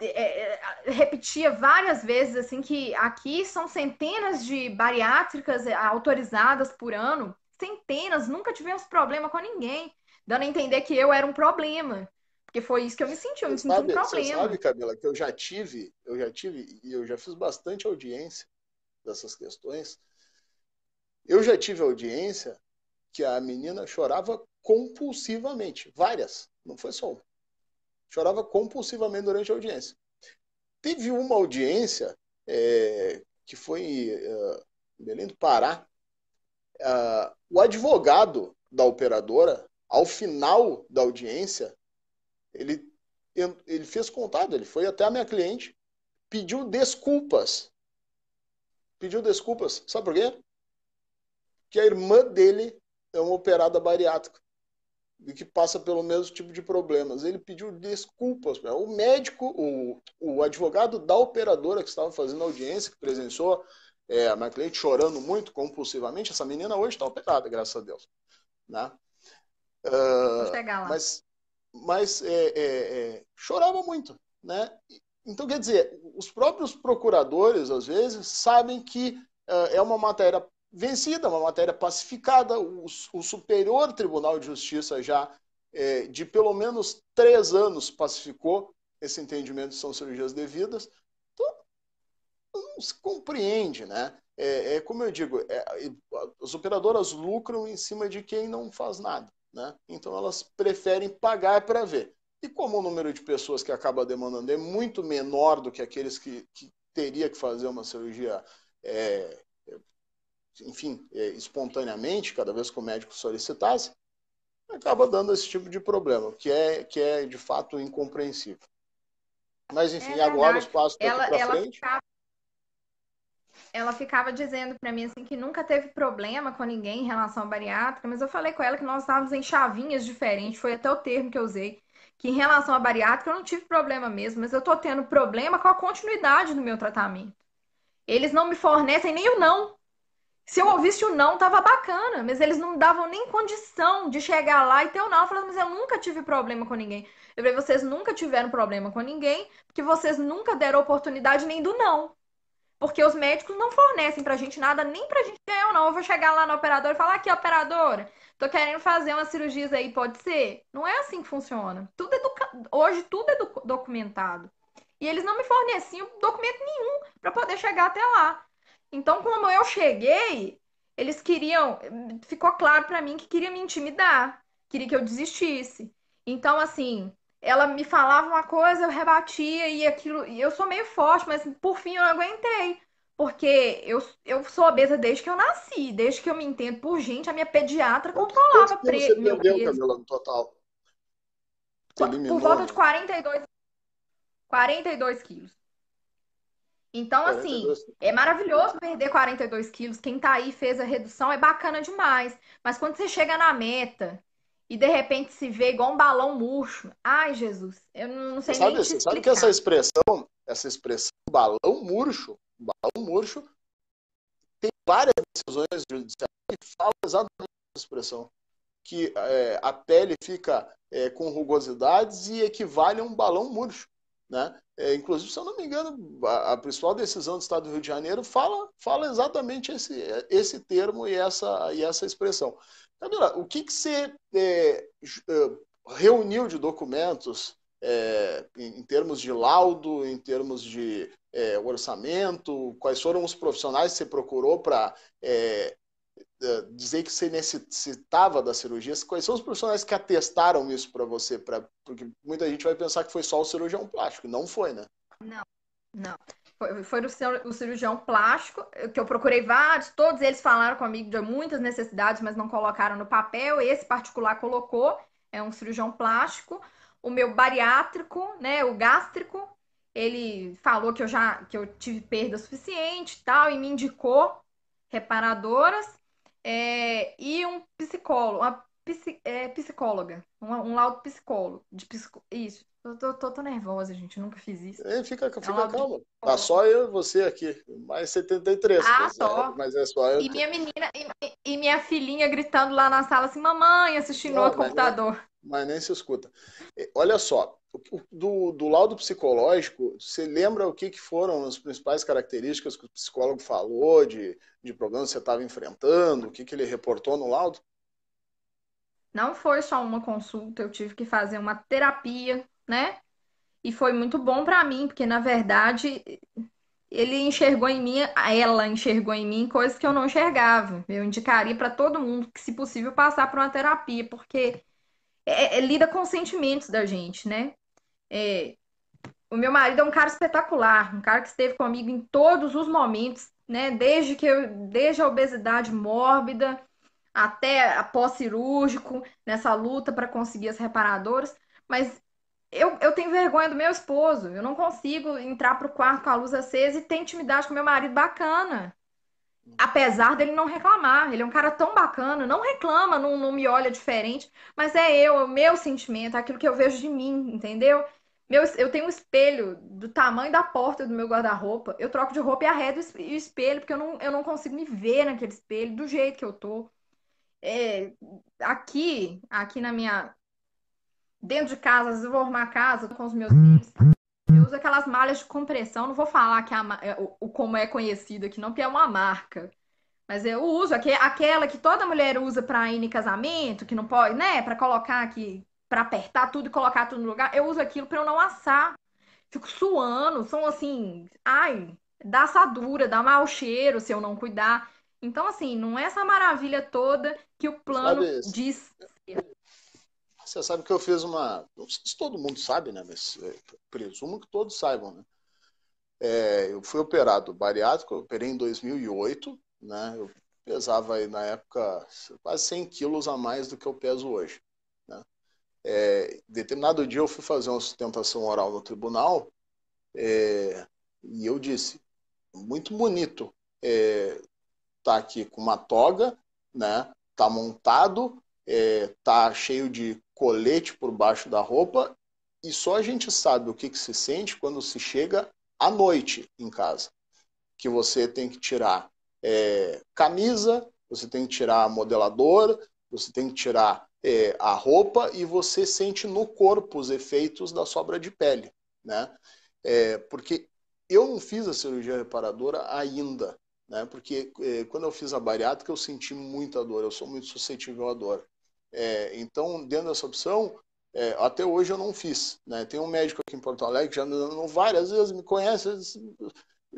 é, é, repetia várias vezes assim que aqui são centenas de bariátricas autorizadas por ano centenas, nunca tivemos problema com ninguém, dando a entender que eu era um problema. Porque foi isso que eu me senti, eu me senti sabe, um problema. Você sabe, Camila, que eu já tive, eu já tive, e eu já fiz bastante audiência dessas questões. Eu já tive audiência que a menina chorava compulsivamente, várias, não foi só uma. Chorava compulsivamente durante a audiência. Teve uma audiência é, que foi uh, em Belém do Pará, uh, o advogado da operadora, ao final da audiência, ele, ele fez contato, ele foi até a minha cliente, pediu desculpas. Pediu desculpas. Sabe por quê? Que a irmã dele é uma operada bariátrica e que passa pelo mesmo tipo de problemas. Ele pediu desculpas. O médico, o, o advogado da operadora que estava fazendo a audiência, que presenciou é, a minha cliente chorando muito, compulsivamente, essa menina hoje está operada, graças a Deus. Né? Uh, mas mas é, é, é, chorava muito. Né? Então, quer dizer, os próprios procuradores, às vezes, sabem que uh, é uma matéria vencida, uma matéria pacificada. O, o Superior Tribunal de Justiça já, é, de pelo menos três anos, pacificou esse entendimento são cirurgias devidas não se compreende, né? É, é como eu digo, é, as operadoras lucram em cima de quem não faz nada, né? Então elas preferem pagar para ver. E como o número de pessoas que acaba demandando é muito menor do que aqueles que, que teria que fazer uma cirurgia, é, enfim, é, espontaneamente, cada vez que o médico solicitasse, acaba dando esse tipo de problema, que é, que é de fato incompreensível. Mas enfim, é agora os passos daqui para frente. Ficava ela ficava dizendo para mim assim que nunca teve problema com ninguém em relação à bariátrica, mas eu falei com ela que nós estávamos em chavinhas diferentes, foi até o termo que eu usei, que em relação à bariátrica eu não tive problema mesmo, mas eu tô tendo problema com a continuidade do meu tratamento. Eles não me fornecem nem o não. Se eu ouvisse o não, tava bacana, mas eles não davam nem condição de chegar lá e ter o não. Eu falei, mas eu nunca tive problema com ninguém. Eu falei, vocês nunca tiveram problema com ninguém, porque vocês nunca deram oportunidade nem do não. Porque os médicos não fornecem pra gente nada, nem pra gente ganhar ou não. Eu vou chegar lá no operador e falar aqui, operadora, tô querendo fazer umas cirurgias aí, pode ser? Não é assim que funciona. Tudo é Hoje tudo é do... documentado. E eles não me forneciam documento nenhum para poder chegar até lá. Então, como eu cheguei, eles queriam, ficou claro para mim que queria me intimidar, queria que eu desistisse. Então, assim, ela me falava uma coisa, eu rebatia e aquilo. E eu sou meio forte, mas por fim eu aguentei. Porque eu, eu sou obesa desde que eu nasci, desde que eu me entendo por gente, a minha pediatra controlava pre... você meu perdeu, peso. Camila, no total? Por, por volta de 42, 42 quilos. Então, 42. assim, é maravilhoso perder 42 quilos. Quem tá aí fez a redução, é bacana demais. Mas quando você chega na meta e de repente se vê igual um balão murcho. Ai, Jesus, eu não sei sabe, nem te Sabe que essa expressão, essa expressão balão murcho, balão murcho, tem várias decisões judiciais que falam exatamente essa expressão. Que é, a pele fica é, com rugosidades e equivale a um balão murcho. Né? É, inclusive, se eu não me engano, a, a, principal decisão do Estado do Rio de Janeiro fala, fala exatamente esse, esse termo e essa, e essa expressão. Camila, o que, que você é, é, reuniu de documentos é, em, em, termos de laudo, em termos de é, orçamento? Quais foram os profissionais que você procurou para é, dizer que você necessitava da cirurgia, quais são os profissionais que atestaram isso para você? Pra, porque muita gente vai pensar que foi só o cirurgião plástico, não foi, né? Não, não. Foi, foi o cirurgião plástico, que eu procurei vários, todos eles falaram comigo de muitas necessidades, mas não colocaram no papel. Esse particular colocou, é um cirurgião plástico. O meu bariátrico, né, o gástrico, ele falou que eu já que eu tive perda suficiente e tal, e me indicou reparadoras é, e um psicólogo, uma psi, é, psicóloga, um, um laudo psicólogo, de psico, isso. Eu tô, tô, tô, nervosa, gente, eu nunca fiz isso. É, fica fica é calma. Tá só eu e você aqui, mais 73. Ah, mas, só. É, mas é só eu. E minha menina, e, e, minha filhinha gritando lá na sala assim, mamãe, assistindo no outro computador. Mas nem se escuta. Olha só, do, do laudo psicológico, você lembra o que, que foram as principais características que o psicólogo falou de, de problemas que você estava enfrentando? O que, que ele reportou no laudo? Não foi só uma consulta, eu tive que fazer uma terapia, né? E foi muito bom para mim, porque na verdade ele enxergou em mim, ela enxergou em mim coisas que eu não enxergava. Eu indicaria para todo mundo que, se possível, passar por uma terapia, porque é, é, lida com os sentimentos da gente, né? É, o meu marido é um cara espetacular, um cara que esteve comigo em todos os momentos, né? Desde que eu, desde a obesidade mórbida até a pós-cirúrgico, nessa luta para conseguir as reparadoras. Mas eu, eu tenho vergonha do meu esposo. Eu não consigo entrar pro quarto com a luz acesa e ter intimidade com meu marido bacana. Apesar dele não reclamar, ele é um cara tão bacana, não reclama, não, não me olha diferente, mas é eu, é o meu sentimento, aquilo que eu vejo de mim, entendeu? Meu, eu tenho um espelho do tamanho da porta do meu guarda-roupa. Eu troco de roupa e arredo o espelho, porque eu não, eu não consigo me ver naquele espelho do jeito que eu tô. É, aqui, aqui na minha. Dentro de casa, às vezes eu vou arrumar a casa com os meus filhos. Eu uso aquelas malhas de compressão. Não vou falar que a, é, o, como é conhecido aqui, não, porque é uma marca. Mas eu uso aquela que toda mulher usa para ir em casamento, que não pode, né? Para colocar aqui para apertar tudo e colocar tudo no lugar, eu uso aquilo para eu não assar. Fico suando, são assim, ai, dá assadura, dá mau cheiro se eu não cuidar. Então, assim, não é essa maravilha toda que o plano diz. Você sabe que eu fiz uma. Não sei se todo mundo sabe, né? Mas é, presumo que todos saibam, né? É, eu fui operado bariátrico, operei em 2008, né? Eu pesava aí na época quase 100 quilos a mais do que eu peso hoje. É, determinado dia eu fui fazer uma sustentação oral no tribunal é, e eu disse, muito bonito, é, tá aqui com uma toga, né? Tá montado, é, tá cheio de colete por baixo da roupa e só a gente sabe o que, que se sente quando se chega à noite em casa, que você tem que tirar é, camisa, você tem que tirar modelador, você tem que tirar é, a roupa e você sente no corpo os efeitos da sobra de pele, né? É, porque eu não fiz a cirurgia reparadora ainda, né? Porque é, quando eu fiz a bariátrica eu senti muita dor, eu sou muito suscetível à dor. É, então, dentro dessa opção, é, até hoje eu não fiz, né? Tem um médico aqui em Porto Alegre que já me várias vezes, me conhece, disse,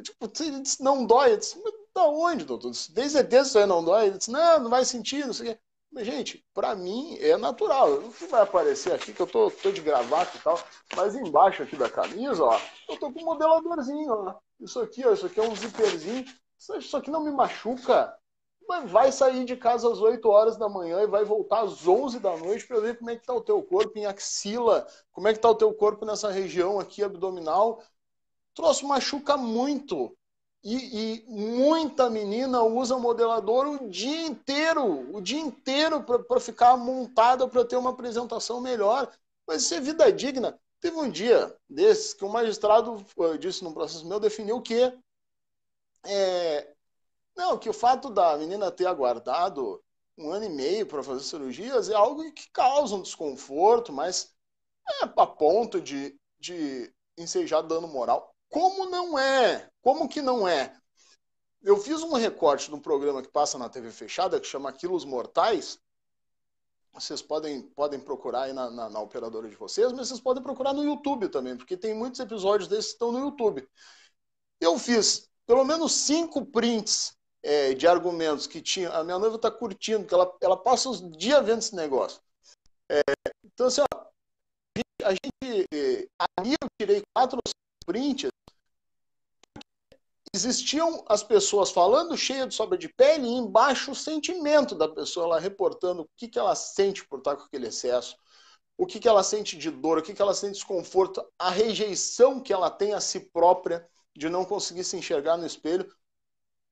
tipo, disse, não dói, eu disse, da onde, doutor? Tem certeza que isso não dói? Ele disse, não, não vai sentir, não sei o quê. Mas, gente, para mim é natural. Não vai aparecer aqui que eu tô, tô de gravata e tal, mas embaixo aqui da camisa, ó, eu tô com um modeladorzinho, ó. Isso aqui, ó, isso aqui é um zíperzinho. Isso aqui não me machuca. Vai sair de casa às 8 horas da manhã e vai voltar às 11 da noite para ver como é que tá o teu corpo em axila, como é que tá o teu corpo nessa região aqui abdominal. Troço machuca muito. E, e, muita menina usa modelador o dia inteiro, o dia inteiro para ficar montada para ter uma apresentação melhor. Mas isso é vida digna. Teve um dia desses que o magistrado disse num processo meu, definiu que é, não, que o fato da menina ter aguardado um ano e meio para fazer cirurgias é algo que causa um desconforto, mas é a ponto de, de ensejar dano moral. Como não é? Como que não é? Eu fiz um recorte de um programa que passa na TV fechada, que chama Quilos Mortais. Vocês podem, podem procurar aí na, na, na operadora de vocês, mas vocês podem procurar no YouTube também, porque tem muitos episódios desses que estão no YouTube. Eu fiz pelo menos cinco prints é, de argumentos que tinha. A minha noiva está curtindo, porque ela, ela passa os dias vendo esse negócio. É, então, assim, ó, a gente. Ali eu tirei quatro prints. Existiam as pessoas falando cheia de sobra de pele e embaixo o sentimento da pessoa, ela reportando o que, que ela sente por estar com aquele excesso, o que, que ela sente de dor, o que, que ela sente de desconforto, a rejeição que ela tem a si própria de não conseguir se enxergar no espelho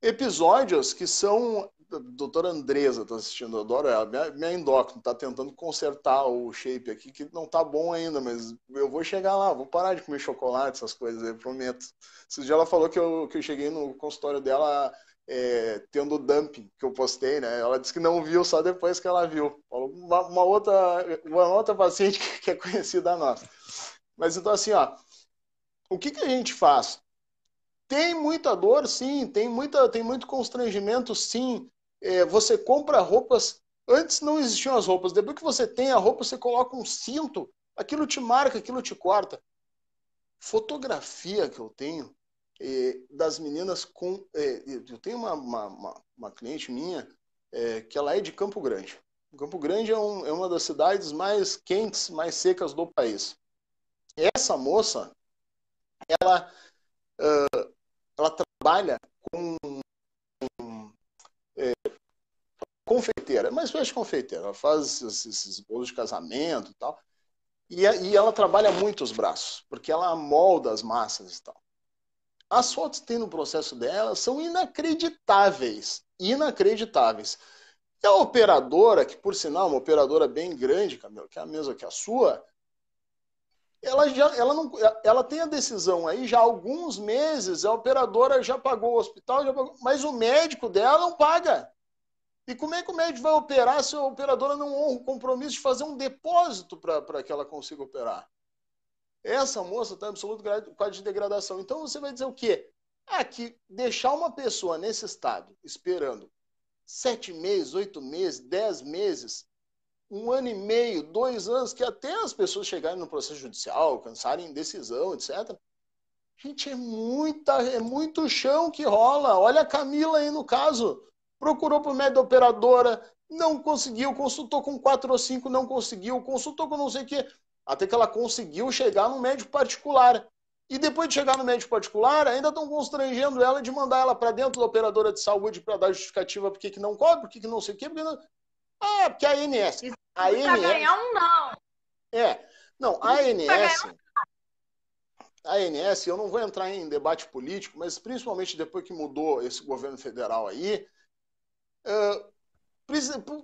episódios que são. Doutora Andresa está assistindo, eu adoro ela. Minha, minha endócrina está tentando consertar o shape aqui, que não tá bom ainda, mas eu vou chegar lá, vou parar de comer chocolate, essas coisas, eu prometo. Esse dia ela falou que eu, que eu cheguei no consultório dela é, tendo dumping, que eu postei, né? Ela disse que não viu só depois que ela viu. Uma, uma outra, uma outra paciente que é conhecida nossa. Mas então, assim, ó, o que, que a gente faz? Tem muita dor, sim. Tem, muita, tem muito constrangimento, sim. É, você compra roupas. Antes não existiam as roupas. Depois que você tem a roupa, você coloca um cinto. Aquilo te marca, aquilo te corta. Fotografia que eu tenho é, das meninas com. É, eu tenho uma, uma, uma, uma cliente minha é, que ela é de Campo Grande. Campo Grande é, um, é uma das cidades mais quentes, mais secas do país. Essa moça, ela uh, ela trabalha com é, confeiteira, mas espécie de confeiteira. Ela faz esses bolos de casamento e tal. E, e ela trabalha muito os braços, porque ela molda as massas e tal. As fotos que tem no processo dela são inacreditáveis. Inacreditáveis. E a operadora, que por sinal é uma operadora bem grande, Camila, que é a mesma que a sua, ela já ela não ela tem a decisão aí já há alguns meses a operadora já pagou o hospital pagou, mas o médico dela não paga. E como é que o médico vai operar se a operadora não honra o compromisso de fazer um depósito para que ela consiga operar? Essa moça está em absoluto quadro de degradação. Então você vai dizer o quê? Ah, que deixar uma pessoa nesse estado esperando sete meses oito meses dez meses um ano e meio, dois anos, que até as pessoas chegarem no processo judicial, alcançarem decisão, etc. Gente, é, muita, é muito chão que rola. Olha a Camila aí no caso. Procurou por médio operadora, não conseguiu, consultou com quatro ou cinco, não conseguiu, consultou com não sei o quê. Até que ela conseguiu chegar no médico particular. E depois de chegar no médico particular, ainda estão constrangendo ela de mandar ela para dentro da operadora de saúde para dar justificativa porque que não cobre, porque que não sei o quê. Porque não... Ah, porque a ANS. A ANS. ganhar um não. É. Não, a ANS. A ANS, eu não vou entrar em debate político, mas principalmente depois que mudou esse governo federal aí, uh,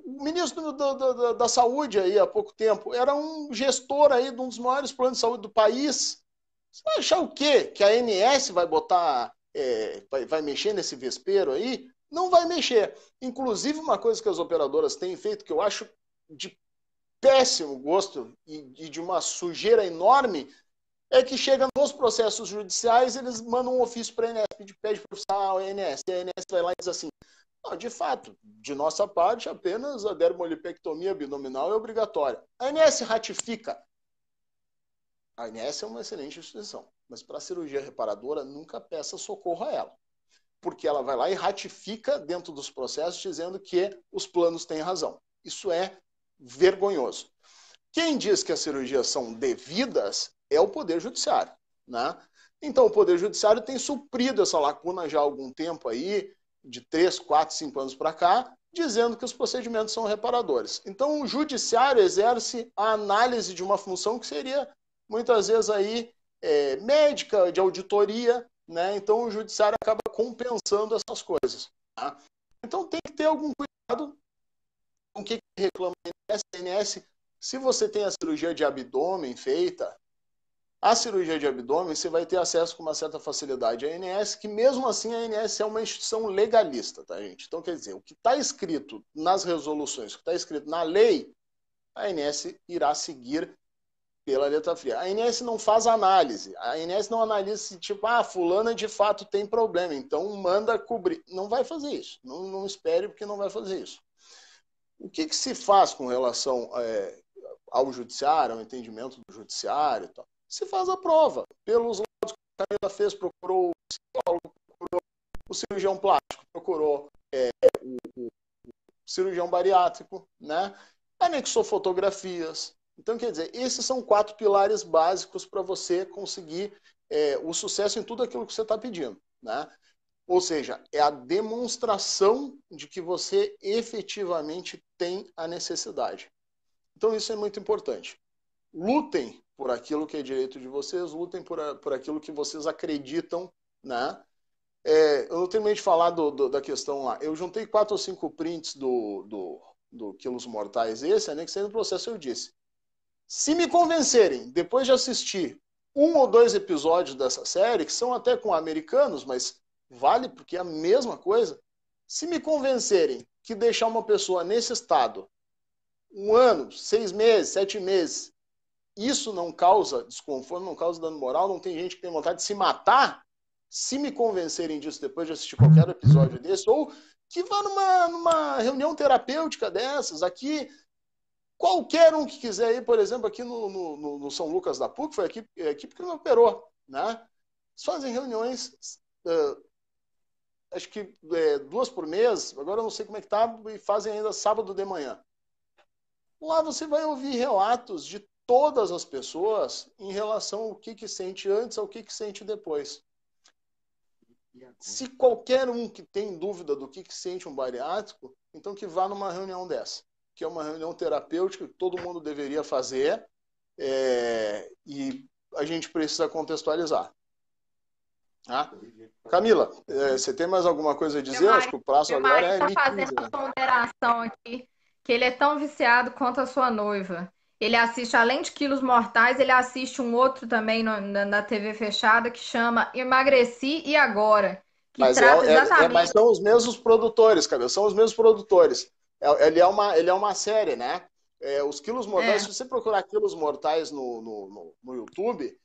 o ministro da, da, da, Saúde aí há pouco tempo era um gestor aí de um dos maiores planos de saúde do país. Você vai achar o quê? Que a ANS vai botar, é, vai, vai mexer nesse vespeiro aí? não vai mexer. Inclusive, uma coisa que as operadoras têm feito, que eu acho de péssimo gosto e, de uma sujeira enorme, é que chega nos processos judiciais, eles mandam um ofício para a ANS, pede profissional à ANS, a ANS vai lá e diz assim, não, de fato, de nossa parte, apenas a dermolipectomia abdominal é obrigatória. A ANS ratifica. A ANS é uma excelente instituição, mas para a cirurgia reparadora, nunca peça socorro a ela porque ela vai lá e ratifica dentro dos processos dizendo que os planos têm razão. Isso é vergonhoso. Quem diz que as cirurgias são devidas é o Poder Judiciário. Né? Então, o Poder Judiciário tem suprido essa lacuna já há algum tempo aí, de 3, 4, 5 anos para cá, dizendo que os procedimentos são reparadores. Então, o Judiciário exerce a análise de uma função que seria, muitas vezes, aí, é, médica, de auditoria, né? Então o judiciário acaba compensando essas coisas. Tá? Então tem que ter algum cuidado o que reclama a ANS. Se você tem a cirurgia de abdômen feita, a cirurgia de abdômen você vai ter acesso com uma certa facilidade à ANS, que mesmo assim a ANS é uma instituição legalista, tá, gente? Então, quer dizer, o que está escrito nas resoluções, o que está escrito na lei, a ANS irá seguir pela letra fria. A ANS não faz análise. A ANS não analisa se, tipo, ah, fulana de fato tem problema, então manda cobrir. Não vai fazer isso. Não, não espere, porque não vai fazer isso. O que, que se faz com relação é, ao judiciário, ao entendimento do judiciário tal? Se faz a prova. Pelos lados que a Camila fez, procurou o psicólogo, procurou o cirurgião plástico, procurou cirurgião bariátrico, né? Anexou fotografias. Então, quer dizer, esses são quatro pilares básicos para você conseguir é, o sucesso em tudo aquilo que você está pedindo, né? Ou seja, é a demonstração de que você efetivamente tem a necessidade. Então, isso é muito importante. Lutem por aquilo que é direito de vocês, lutem por, a, por aquilo que vocês acreditam, né? É, eu terminei de falar do, do, da questão lá. Eu juntei quatro ou cinco prints do, do, do Quilos Mortais, esse, né, que sendo processo eu disse. Se me convencerem, depois de assistir um ou dois episódios dessa série, que são até com americanos, mas vale porque é a mesma coisa. Se me convencerem que deixar uma pessoa nesse estado um ano, seis meses, sete meses, isso não causa desconforto, não causa dano moral, não tem gente que tem vontade de se matar, se me convencerem disso depois de assistir qualquer episódio desse, ou que vá numa, numa reunião terapêutica dessas, aqui, qualquer um que quiser ir, por exemplo, aqui no, no, no São Lucas da PUC, foi a equipe, a equipe que me operou, né? Eles fazem reuniões uh, acho que é, duas por mês, agora eu não sei como é que tá, e fazem ainda sábado de manhã. Lá você vai ouvir relatos de todas as pessoas em relação ao que, que sente antes, ao que, que sente depois. Se qualquer um que tem dúvida do que, que sente um bariátrico, então que vá numa reunião dessa, que é uma reunião terapêutica que todo mundo deveria fazer é, e a gente precisa contextualizar. Ah. Camila, é, você tem mais alguma coisa a dizer? Meu Acho que o prazo agora é. está fazendo uma ponderação aqui que ele é tão viciado quanto a sua noiva. Ele assiste, além de Quilos Mortais, ele assiste um outro também no, na, na, TV fechada que chama Emagreci e Agora. Que mas, trata é, exatamente... é, mas são os mesmos produtores, Camila, são os mesmos produtores. É, ele, é uma, ele é uma série, né? É, os Quilos Mortais, se você procurar Quilos Mortais no, no, no, no YouTube,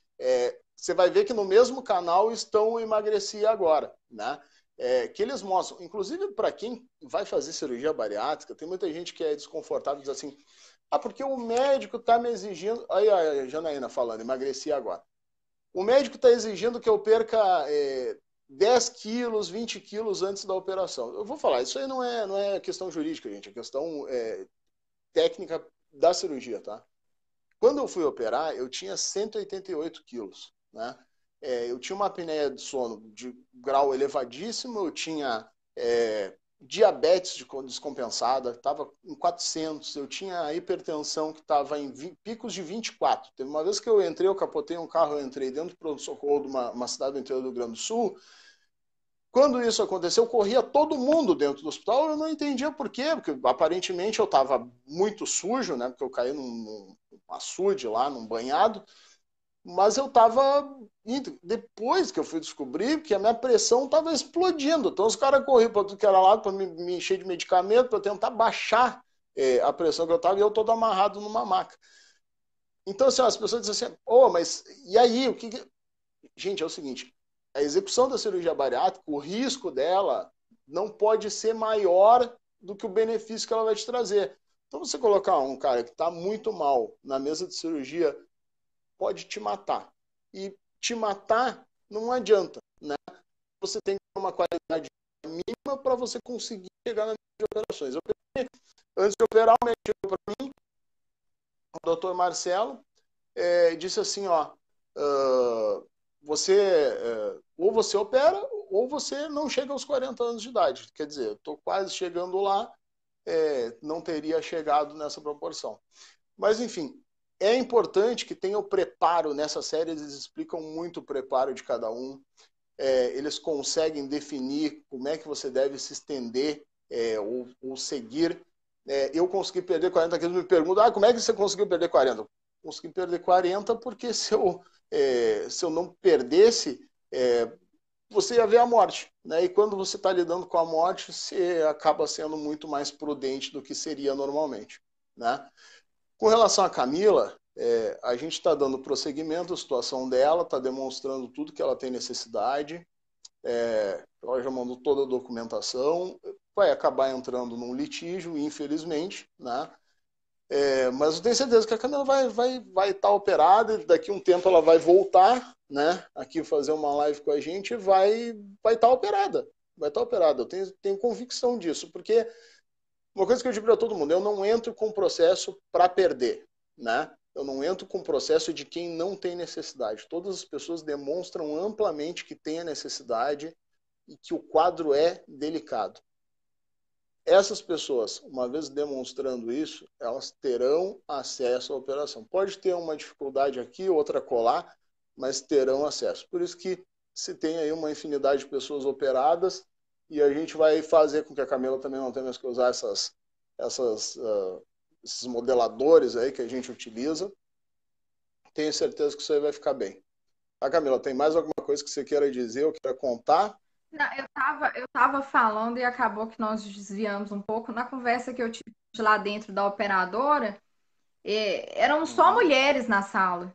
você vai ver que no mesmo canal estão Emagreci Agora, né? É, que eles mostram, inclusive para quem vai fazer cirurgia bariátrica, tem muita gente que é desconfortável e diz assim: ah, porque o médico está me exigindo. Aí a Janaína falando, emagreci agora. O médico está exigindo que eu perca é, 10 quilos, 20 quilos antes da operação. Eu vou falar, isso aí não é, não é questão jurídica, gente, é questão é, técnica da cirurgia, tá? Quando eu fui operar, eu tinha 188 quilos né? É, eu tinha uma apneia de sono de grau elevadíssimo, eu tinha é, diabetes de, descompensada, estava em 400, eu tinha hipertensão que estava em 20, picos de 24. Teve uma vez que eu entrei, eu capotei um carro, eu entrei dentro do pronto-socorro de uma, uma cidade do interior do Rio Grande do Sul, quando isso aconteceu, corria todo mundo dentro do hospital. Eu não entendia por quê, porque aparentemente eu estava muito sujo, né? Porque eu caí num, num açude lá, num banhado mas eu estava depois que eu fui descobrir que a minha pressão estava explodindo. Então os caras corriam para tudo que era lado para me, me, encher de medicamento para tentar baixar é, a pressão que eu estava e eu todo amarrado numa maca. Então assim, as pessoas dizem assim, oh, mas e aí o que, que... gente é o seguinte, a execução da cirurgia bariátrica, o risco dela não pode ser maior do que o benefício que ela vai te trazer. Então você colocar um cara que está muito mal na mesa de cirurgia pode te matar. E te matar não adianta, né? Você tem uma qualidade mínima para você conseguir chegar na de operações. Eu antes de operar, o médico para mim, o doutor Marcelo, é, disse assim, ó, uh, você uh, ou você opera ou você não chega aos 40 anos de idade. Quer dizer, estou quase chegando lá, é, não teria chegado nessa proporção. Mas, enfim, é importante que tenha o preparo nessa série, eles explicam muito o preparo de cada um. É, eles conseguem definir como é que você deve se estender é, ou, ou, seguir. É, eu consegui perder 40 quilos, me perguntam, ah, como é que você conseguiu perder 40? Consegui perder 40 porque se eu, é, se eu não perdesse, é, você ia ver a morte. Né? E quando você está lidando com a morte, você acaba sendo muito mais prudente do que seria normalmente. Né? Com relação a Camila, é, a gente está dando prosseguimento à situação dela, está demonstrando tudo que ela tem necessidade. É, ela já mandou toda a documentação, vai acabar entrando num litígio, infelizmente, né? É, mas eu tenho certeza que a Camila vai estar vai, vai tá operada, daqui um tempo ela vai voltar, né? Aqui fazer uma live com a gente e vai estar vai tá operada. Vai estar tá operada. Eu tenho, tenho convicção disso, porque uma coisa que eu digo para todo mundo, eu não entro com processo para perder, né? Eu não entro com processo de quem não tem necessidade. Todas as pessoas demonstram amplamente que tem a necessidade e que o quadro é delicado. Essas pessoas, uma vez demonstrando isso, elas terão acesso à operação. Pode ter uma dificuldade aqui, outra colar, mas terão acesso. Por isso que se tem aí uma infinidade de pessoas operadas e a gente vai fazer com que a Camila também não tenha mais que usar essas, essas, uh, esses modeladores aí que a gente utiliza. Tenho certeza que isso aí vai ficar bem. A Camila, tem mais alguma coisa que você queira dizer ou queira contar? Não, eu estava eu tava falando e acabou que nós desviamos um pouco. Na conversa que eu tive lá dentro da operadora, eh, eram só uhum. mulheres na sala.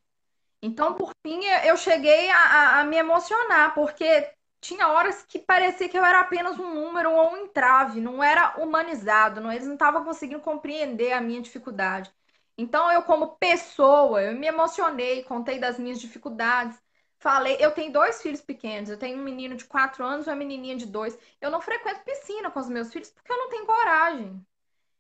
Então, por fim, eu cheguei a, a, me emocionar, porque tinha horas que parecia que eu era apenas um número ou um entrave, não era humanizado, não, eles não estavam conseguindo compreender a minha dificuldade. Então, eu, como pessoa, eu me emocionei, contei das minhas dificuldades. Falei, eu tenho dois filhos pequenos, eu tenho um menino de quatro anos e uma menininha de dois. Eu não frequento piscina com os meus filhos porque eu não tenho coragem.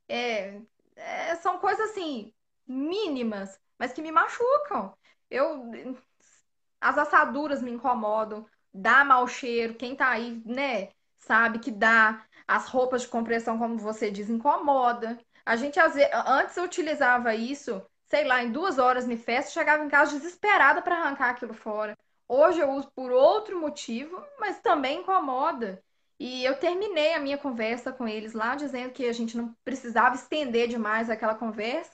É, é, são coisas assim, mínimas, mas que me machucam. Eu, as assaduras me incomodam, dá mau cheiro, quem tá aí, né, sabe que dá. As roupas de compressão, como você diz, incomoda. A gente, antes eu utilizava isso, sei lá, em duas horas me festa, chegava em casa desesperada para arrancar aquilo fora. Hoje eu uso por outro motivo, mas também incomoda. E eu terminei a minha conversa com eles lá, dizendo que a gente não precisava estender demais aquela conversa,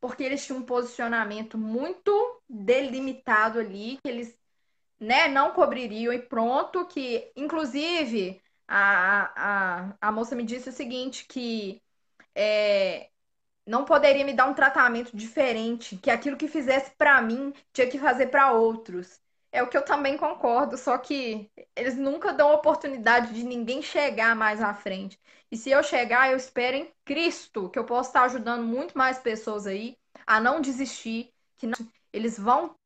porque eles tinham um posicionamento muito delimitado ali, que eles né, não cobririam e pronto, que inclusive a, a, a moça me disse o seguinte, que é, não poderia me dar um tratamento diferente, que aquilo que fizesse para mim tinha que fazer para outros. É o que eu também concordo, só que eles nunca dão oportunidade de ninguém chegar mais à frente. E se eu chegar, eu espero em Cristo que eu possa estar ajudando muito mais pessoas aí a não desistir, que não, eles vão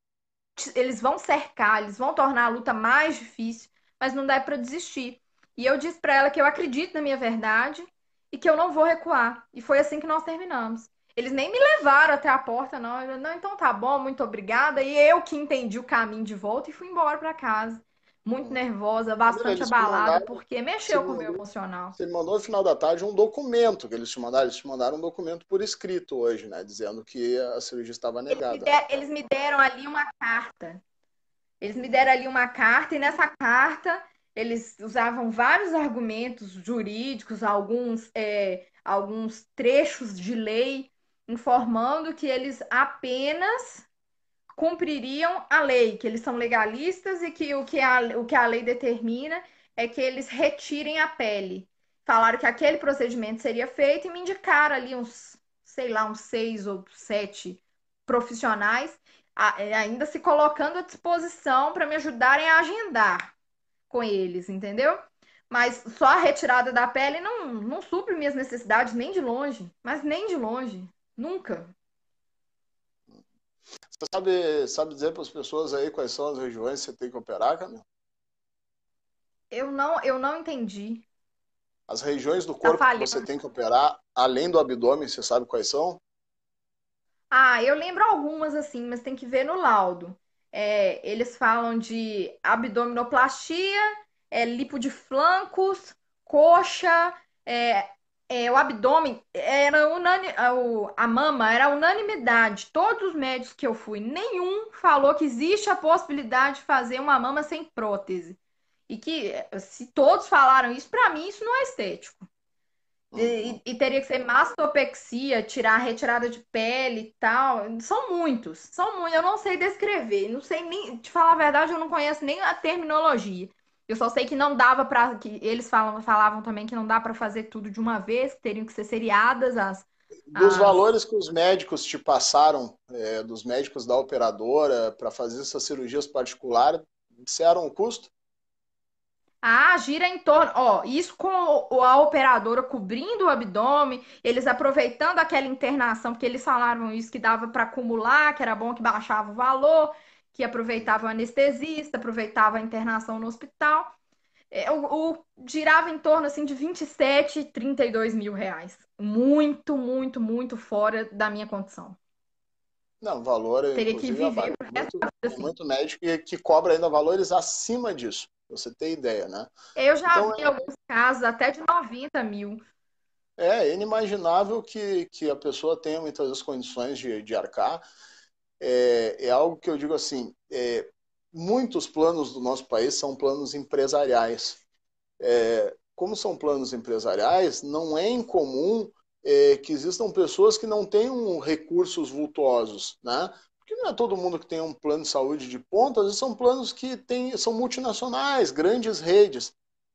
eles vão cercar, eles vão tornar a luta mais difícil, mas não dá para desistir. E eu disse para ela que eu acredito na minha verdade e que eu não vou recuar. E foi assim que nós terminamos. Eles nem me levaram até a porta, não. Eu, não, então tá bom, muito obrigada. E eu que entendi o caminho de volta e fui embora para casa. Muito hum. nervosa, bastante abalada, mandaram, porque mexeu com o meu emocional. Você me mandou no final da tarde um documento que eles te mandaram. Eles te mandaram um documento por escrito hoje, né? Dizendo que a cirurgia estava negada. Eles me, der, eles me deram ali uma carta. Eles me deram ali uma carta, e nessa carta eles usavam vários argumentos jurídicos, alguns, é, alguns trechos de lei informando que eles apenas cumpririam a lei, que eles são legalistas e que o que a, o que a lei determina é que eles retirem a pele. Falaram que aquele procedimento seria feito e me indicaram ali uns, sei lá, uns seis ou sete profissionais, ainda se colocando à disposição para me ajudarem a agendar com eles, entendeu? Mas só a retirada da pele não, não supre minhas necessidades nem de longe, mas nem de longe. Nunca. Você sabe, sabe dizer para as pessoas aí quais são as regiões que você tem que operar, Camila? Eu não, eu não entendi. As regiões do corpo que você tem que operar, além do abdômen, você sabe quais são? Ah, eu lembro algumas assim, mas tem que ver no laudo. É, eles falam de abdominoplastia, é, lipo de flancos, coxa, é, é, o abdômen era unânime, a mama era unanimidade. Todos os médicos que eu fui, nenhum falou que existe a possibilidade de fazer uma mama sem prótese. E que se todos falaram isso, para mim isso não é estético. Uhum. E, e, teria que ser mastopexia, tirar retirada de pele e tal. São muitos, são muitos. Eu não sei descrever, não sei nem, te falar a verdade, eu não conheço nem a terminologia. Eu só sei que não dava para que eles falam, falavam também que não dá para fazer tudo de uma vez, que teriam que ser seriadas as dos as... valores que os médicos te passaram, é, dos médicos da operadora, para fazer essas cirurgias particulares, disseram o custo? Ah, gira em torno. Ó, isso com a operadora cobrindo o abdômen, eles aproveitando aquela internação, porque eles falaram isso que dava para acumular, que era bom que baixava o valor que aproveitava o anestesista, aproveitava a internação no hospital. é, o, o, girava em torno assim de 27, 32 mil reais. Muito, muito, muito fora da minha condição. Não, valor é Teria que viver muito, assim. muito médico que, que cobra ainda valores acima disso. Você tem ideia, né? Eu já então, vi é... alguns casos até de 90 mil. É inimaginável que, que a pessoa tenha muitas vezes condições de, de arcar. É, é algo que eu digo assim: é, muitos planos do nosso país são planos empresariais. É, como são planos empresariais, não é incomum é, que existam pessoas que não tenham recursos vultuosos, né? Porque não é todo mundo que tem um plano de saúde de ponta, às vezes são planos que tem, são multinacionais, grandes redes.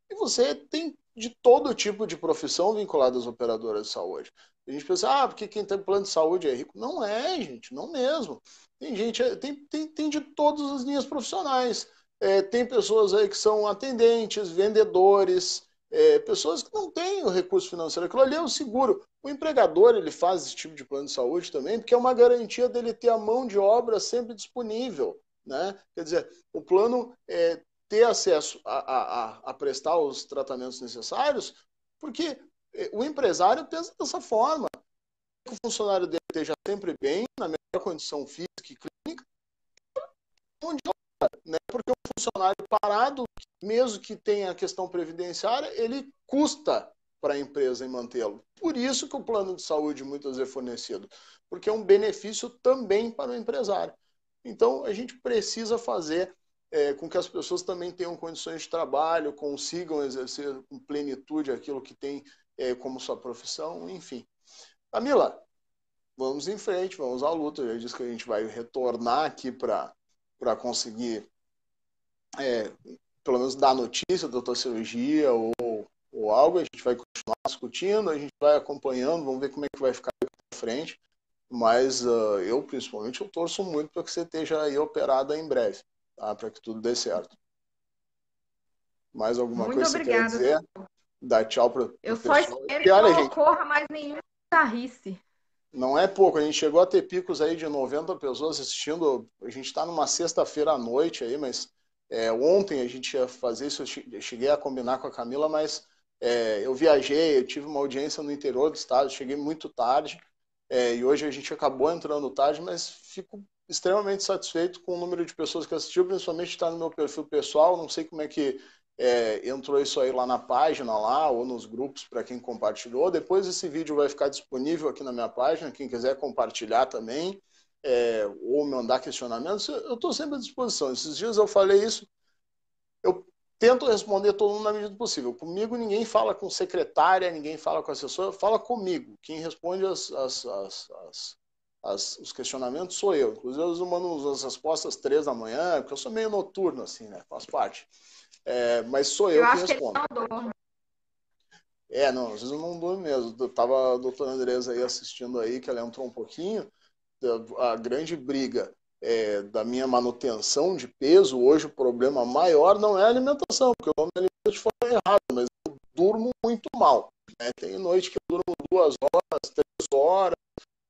E você tem de todo tipo de profissão vinculada às operadoras de saúde. A gente pensa, ah, porque quem tem plano de saúde é rico. Não é, gente, não mesmo. Tem gente, tem, tem, tem de todas as linhas profissionais. É, tem pessoas aí que são atendentes, vendedores, é, pessoas que não têm o recurso financeiro. Aquilo ali é o seguro. O empregador ele faz esse tipo de plano de saúde também, porque é uma garantia dele ter a mão de obra sempre disponível. Né? Quer dizer, o plano é, ter acesso a, a, a prestar os tratamentos necessários, porque eh, o empresário pensa dessa forma. Que o funcionário dele esteja sempre bem, na melhor condição física e clínica, né? porque o funcionário parado, mesmo que tenha a questão previdenciária, ele custa para a empresa em mantê-lo. Por isso que o plano de saúde muitas vezes é fornecido, porque é um benefício também para o empresário. Então, a gente precisa fazer é, com que as pessoas também tenham condições de trabalho, consigam exercer com plenitude aquilo que tem é, como sua profissão, enfim. Camila, vamos em frente, vamos à luta. Eu já disse que a gente vai retornar aqui para conseguir, é, pelo menos, dar notícia da tua cirurgia ou, ou algo. A gente vai continuar discutindo, a gente vai acompanhando, vamos ver como é que vai ficar para frente. Mas uh, eu, principalmente, eu torço muito para que você esteja aí operada em breve tá? para que tudo dê certo. Mais alguma Muito coisa obrigada, que você quer dizer? Dá tchau para Eu só espero que não gente, ocorra mais nenhum tarrice. Não é pouco, a gente chegou a ter picos aí de 90 pessoas assistindo. A gente está numa sexta-feira à noite aí, mas é, ontem a gente ia fazer isso, eu cheguei a combinar com a Camila, mas é, eu viajei, eu tive uma audiência no interior do estado, cheguei muito tarde, é, e hoje a gente acabou entrando tarde, mas fico extremamente satisfeito com o número de pessoas que assistiu, principalmente está no meu perfil pessoal. Não sei como é que é, entrou isso aí lá na página lá ou nos grupos para quem compartilhou. Depois esse vídeo vai ficar disponível aqui na minha página. Quem quiser compartilhar também é, ou mandar questionamentos, eu estou sempre à disposição. Esses dias eu falei isso. Eu tento responder todo mundo na medida do possível. Comigo ninguém fala com secretária, ninguém fala com assessor, fala comigo. Quem responde as, as, as, as as, os questionamentos sou eu. Inclusive, eu mando as respostas três da manhã, porque eu sou meio noturno, assim, né? Faz parte. É, mas sou eu, eu que respondo. Que é, não, às vezes eu não durmo mesmo. Eu tava a doutora Andresa aí assistindo aí, que ela entrou um pouquinho. A grande briga é, da minha manutenção de peso, hoje o problema maior não é a alimentação, porque eu me alimento de forma errada, mas eu durmo muito mal. Né? Tem noite que eu durmo duas horas, três horas,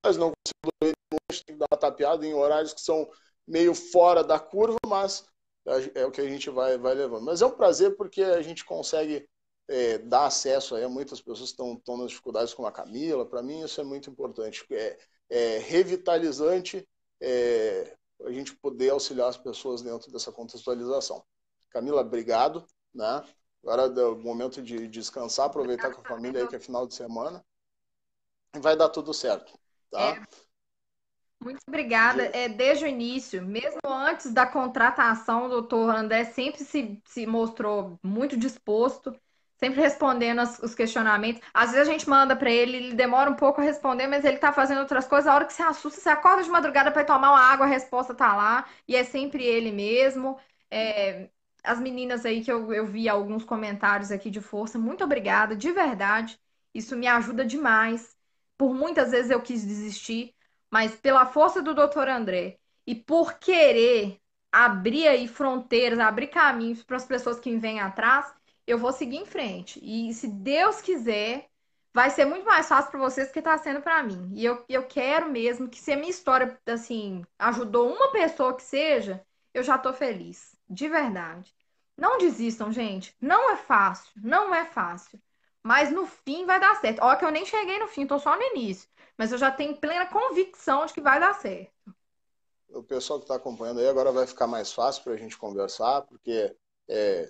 mas não consigo dormir muito, tem que dar uma tapeada em horários que são meio fora da curva, mas é, é o que a gente vai, vai levando. Mas é um prazer porque a gente consegue é, dar acesso a muitas pessoas que estão, estão nas dificuldades, como a Camila. Para mim, isso é muito importante. É, é revitalizante é, a gente poder auxiliar as pessoas dentro dessa contextualização. Camila, obrigado. Né? Agora é o momento de descansar, aproveitar com a família aí que é final de semana. E vai dar tudo certo. Tá? É, muito obrigada. É, desde o início, mesmo antes da contratação, o doutor André sempre se, se mostrou muito disposto, sempre respondendo as, os questionamentos. Às vezes a gente manda para ele, ele demora um pouco a responder, mas ele está fazendo outras coisas. A hora que você assusta, você acorda de madrugada para tomar uma água, a resposta está lá, e é sempre ele mesmo. É, as meninas aí que eu, eu vi alguns comentários aqui de força, muito obrigada, de verdade. Isso me ajuda demais por muitas vezes eu quis desistir, mas pela força do doutor André e por querer abrir aí fronteiras, abrir caminhos para as pessoas que vêm atrás, eu vou seguir em frente. E se Deus quiser, vai ser muito mais fácil para vocês que está sendo para mim. E eu, eu quero mesmo que se a minha história assim ajudou uma pessoa que seja, eu já estou feliz, de verdade. Não desistam, gente. Não é fácil, não é fácil. Mas no fim vai dar certo. Ó, que eu nem cheguei no fim, tô só no início. Mas eu já tenho plena convicção de que vai dar certo. O pessoal que está acompanhando aí agora vai ficar mais fácil para a gente conversar, porque é,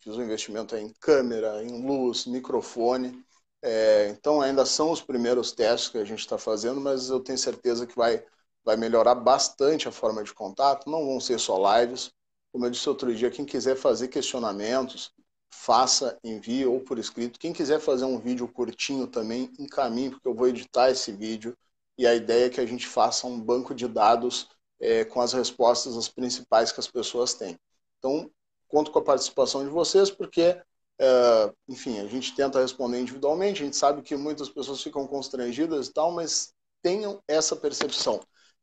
fiz um investimento em câmera, em luz, microfone. É, então ainda são os primeiros testes que a gente está fazendo, mas eu tenho certeza que vai, vai melhorar bastante a forma de contato. Não vão ser só lives. Como eu disse outro dia, quem quiser fazer questionamentos, faça, envie ou por escrito. Quem quiser fazer um vídeo curtinho também, encaminhe, porque eu vou editar esse vídeo. E a ideia é que a gente faça um banco de dados é, com as respostas as principais que as pessoas têm. Então, conto com a participação de vocês, porque, é, enfim, a gente tenta responder individualmente, a gente sabe que muitas pessoas ficam constrangidas e tal, mas tenham essa percepção.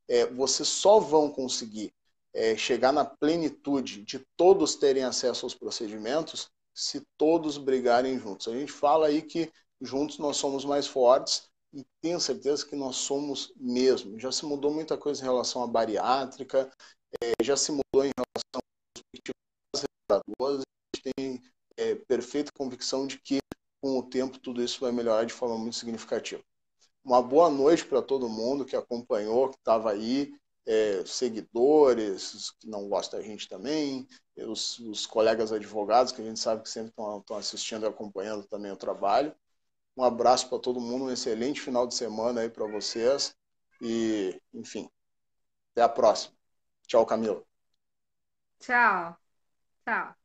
É, vocês só vão conseguir é, chegar na plenitude de todos terem acesso aos procedimentos se todos brigarem juntos. A gente fala aí que juntos nós somos mais fortes e tenho certeza que nós somos mesmo. Já se mudou muita coisa em relação à bariátrica, é, já se mudou em relação às respiradoras, a gente tem é, perfeita convicção de que com o tempo tudo isso vai melhorar de forma muito significativa. Uma boa noite para todo mundo que acompanhou, que estava aí, é, seguidores que não gostam da gente também, os, os, colegas advogados, que a gente sabe que sempre estão assistindo e acompanhando também o trabalho. Um abraço para todo mundo, um excelente final de semana aí para vocês. E, enfim, até a próxima. Tchau, Camila. Tchau. Tchau.